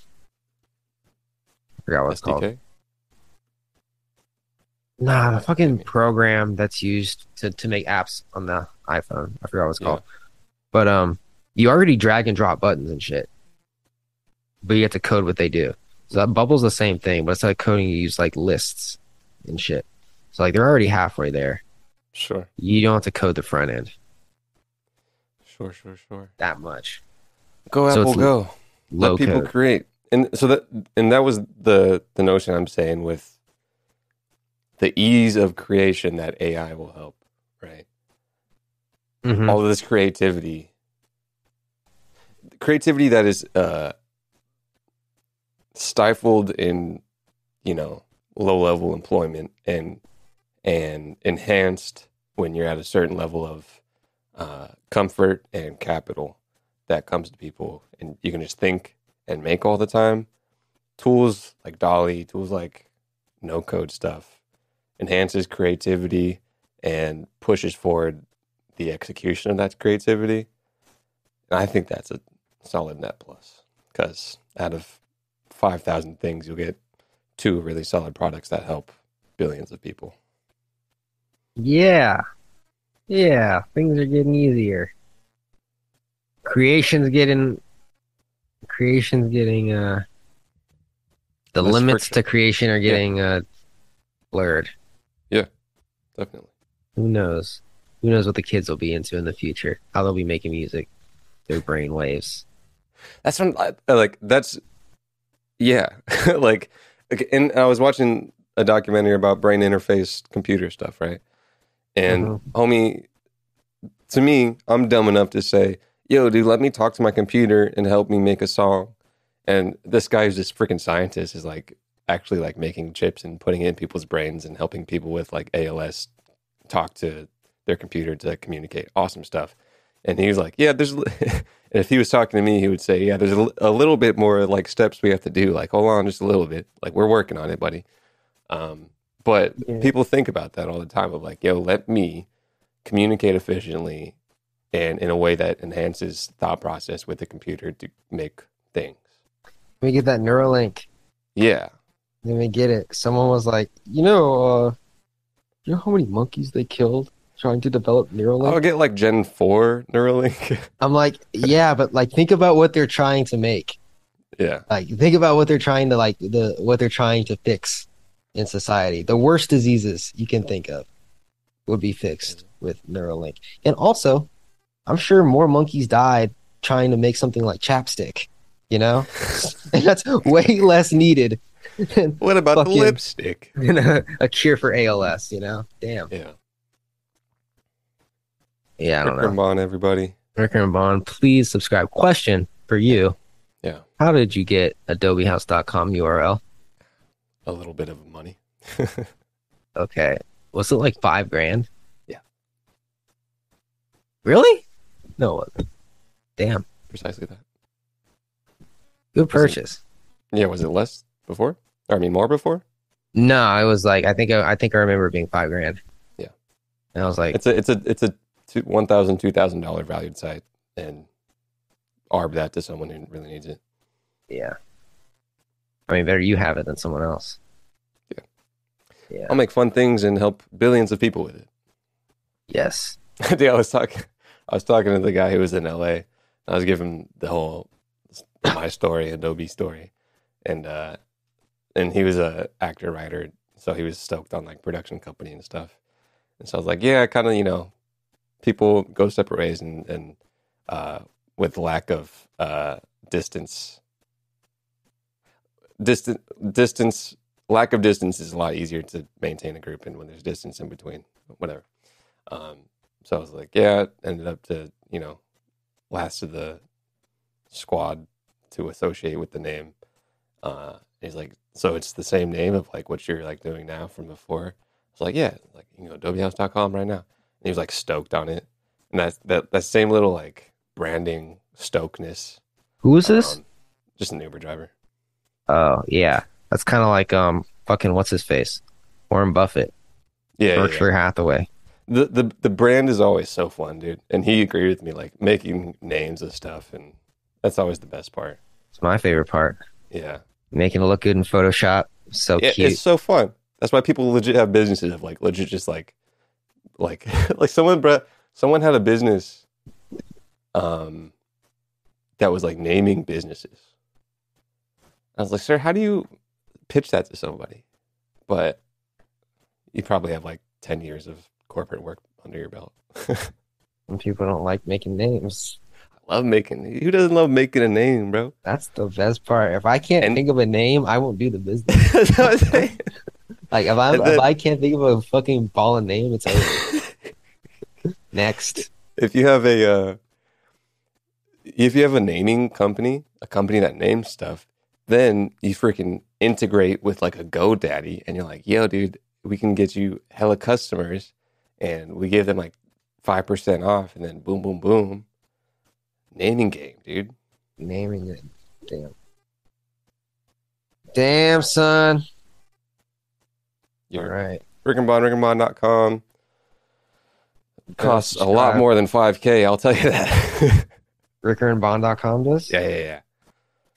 I forgot what it's called. Nah, the fucking program that's used to, to make apps on the iPhone. I forgot what it's Yeah. called. But um you already drag and drop buttons and shit. But you have to code what they do. So that bubble's the same thing, but it's like coding you use like lists and shit. So like they're already halfway there. Sure, You don't have to code the front end sure, sure, sure. that much. Go So Apple, go. Let people code. create. And so that and that was the the notion I'm saying with the ease of creation that AI will help, right? Mhm. all of this creativity creativity that is uh stifled in you know low level employment and and enhanced when you're at a certain level of uh comfort and capital that comes to people and you can just think and make all the time tools like DALL-E tools like no code stuff enhances creativity and pushes forward the execution of that creativity. And I think that's a solid net plus because out of 5,000 things, you'll get two really solid products that help billions of people. Yeah. Yeah. Things are getting easier. Creation's getting creation's getting uh the Less limits friction. to creation are getting uh blurred. Yeah, definitely. Who knows? Who knows what the kids will be into in the future? How they'll be making music. Their brain waves. That's when, I, like, that's, yeah. [laughs] like, and I was watching a documentary about brain interface computer stuff, right? And Mhm. homie, to me, I'm dumb enough to say, yo, dude, let me talk to my computer and help me make a song. And this guy who's this freaking scientist is like actually like making chips and putting it in people's brains and helping people with like ALS talk to their computer to communicate. Awesome stuff. And he was like, yeah, there's, [laughs] and if he was talking to me, he would say, yeah, there's a, a little bit more like steps we have to do. Like, hold on just a little bit. Like, we're working on it, buddy. Um, but Yeah. people think about that all the time of like, yo, let me communicate efficiently and in a way that enhances thought process with the computer to make things. Let me get that Neuralink. Yeah. Let me get it. Someone was like, you know, uh you know how many monkeys they killed trying to develop Neuralink? I'll get like Gen 4 Neuralink. [laughs] I'm like, yeah, but like think about what they're trying to make. yeah. Like think about what they're trying to like the what they're trying to fix in society. The worst diseases you can think of. would be fixed with Neuralink. And also, I'm sure more monkeys died trying to make something like chapstick, you know? and [laughs] that's way less needed What about the lipstick? than a, a cure for ALS, you know? Damn. Yeah. Yeah, I don't Ricker know. Bon, everybody. Ricker and Bon, please subscribe. Question for you. Yeah. How did you get adobehouse.com URL? A little bit of money. [laughs] Okay. Was it like five grand? Yeah. Really? No. it wasn't. Damn. Precisely that. Good purchase. Yeah, was it less before? Or I mean more before? No, it was like I think I, I think I remember it being five grand. Yeah. And I was like, It's a it's a it's a two, one thousand, two thousand dollar valued site and arb that to someone who really needs it. yeah. I mean, better you have it than someone else. Yeah. Yeah. I'll make fun things and help billions of people with it. Yes. [laughs] I was talking I was talking to the guy who was in LA. I was giving the whole my story, Adobe story. And uh and he was a actor writer, so he was stoked on like production company and stuff. And so I was like, Yeah, kinda, you know, people go separate ways and, and uh with lack of uh distance distant distance lack of distance is a lot easier to maintain a group and when there's distance in between whatever um so i was like yeah ended up to you know last of the squad to associate with the name uh he's like so it's the same name of like what you're like doing now from before i was like yeah like you know adobehouse.com right now and he was like stoked on it and that's that that same little like branding stokeness Who is this? um, just an uber driver oh, yeah. That's kind of like um fucking what's his face? Warren Buffett, yeah, yeah, yeah. Berkshire Hathaway. The the the brand is always so fun, dude. And he agreed with me, like making names and stuff, and that's always the best part. It's my favorite part. Yeah, Making it look good in Photoshop. So yeah, cute. it's so fun. That's why people legit have businesses of like legit just like like [laughs] like someone bro someone had a business um that was like naming businesses. I was like, sir, how do you pitch that to somebody? But you probably have like ten years of corporate work under your belt. [laughs] Some people don't like making names. I love making. Who doesn't love making a name, bro? That's the best part. If I can't And- think of a name, I won't do the [laughs] business. That's what I'm saying. Like if I if I can't think of a fucking ball name, it's over. [laughs] Next. if you have a uh, if you have a naming company, a company that names stuff, then you freaking integrate with like a GoDaddy, and you're like, "Yo, dude, we can get you hella customers, and we give them like five percent off, and then boom, boom, boom, naming game, dude." Naming it. Damn. Damn son. All You're right. Rickandbond, rickandbond.com. Costs a lot more than five k. I'll tell you that. [laughs] RickerandBon.com does? yeah, yeah, yeah.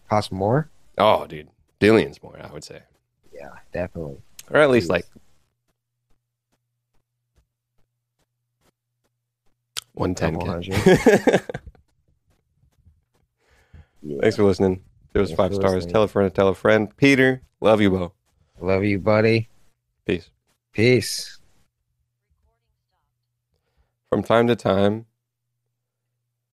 costs more? Oh, dude, billions more, I would say, Yeah, definitely. or at least Jeez. like one ten Couple [laughs] Yeah. Thanks for listening. Give us Thanks five stars. listening. Tell a friend to tell a friend. Peter, love you, Bo. Love you, buddy. Peace. Peace. From time to time,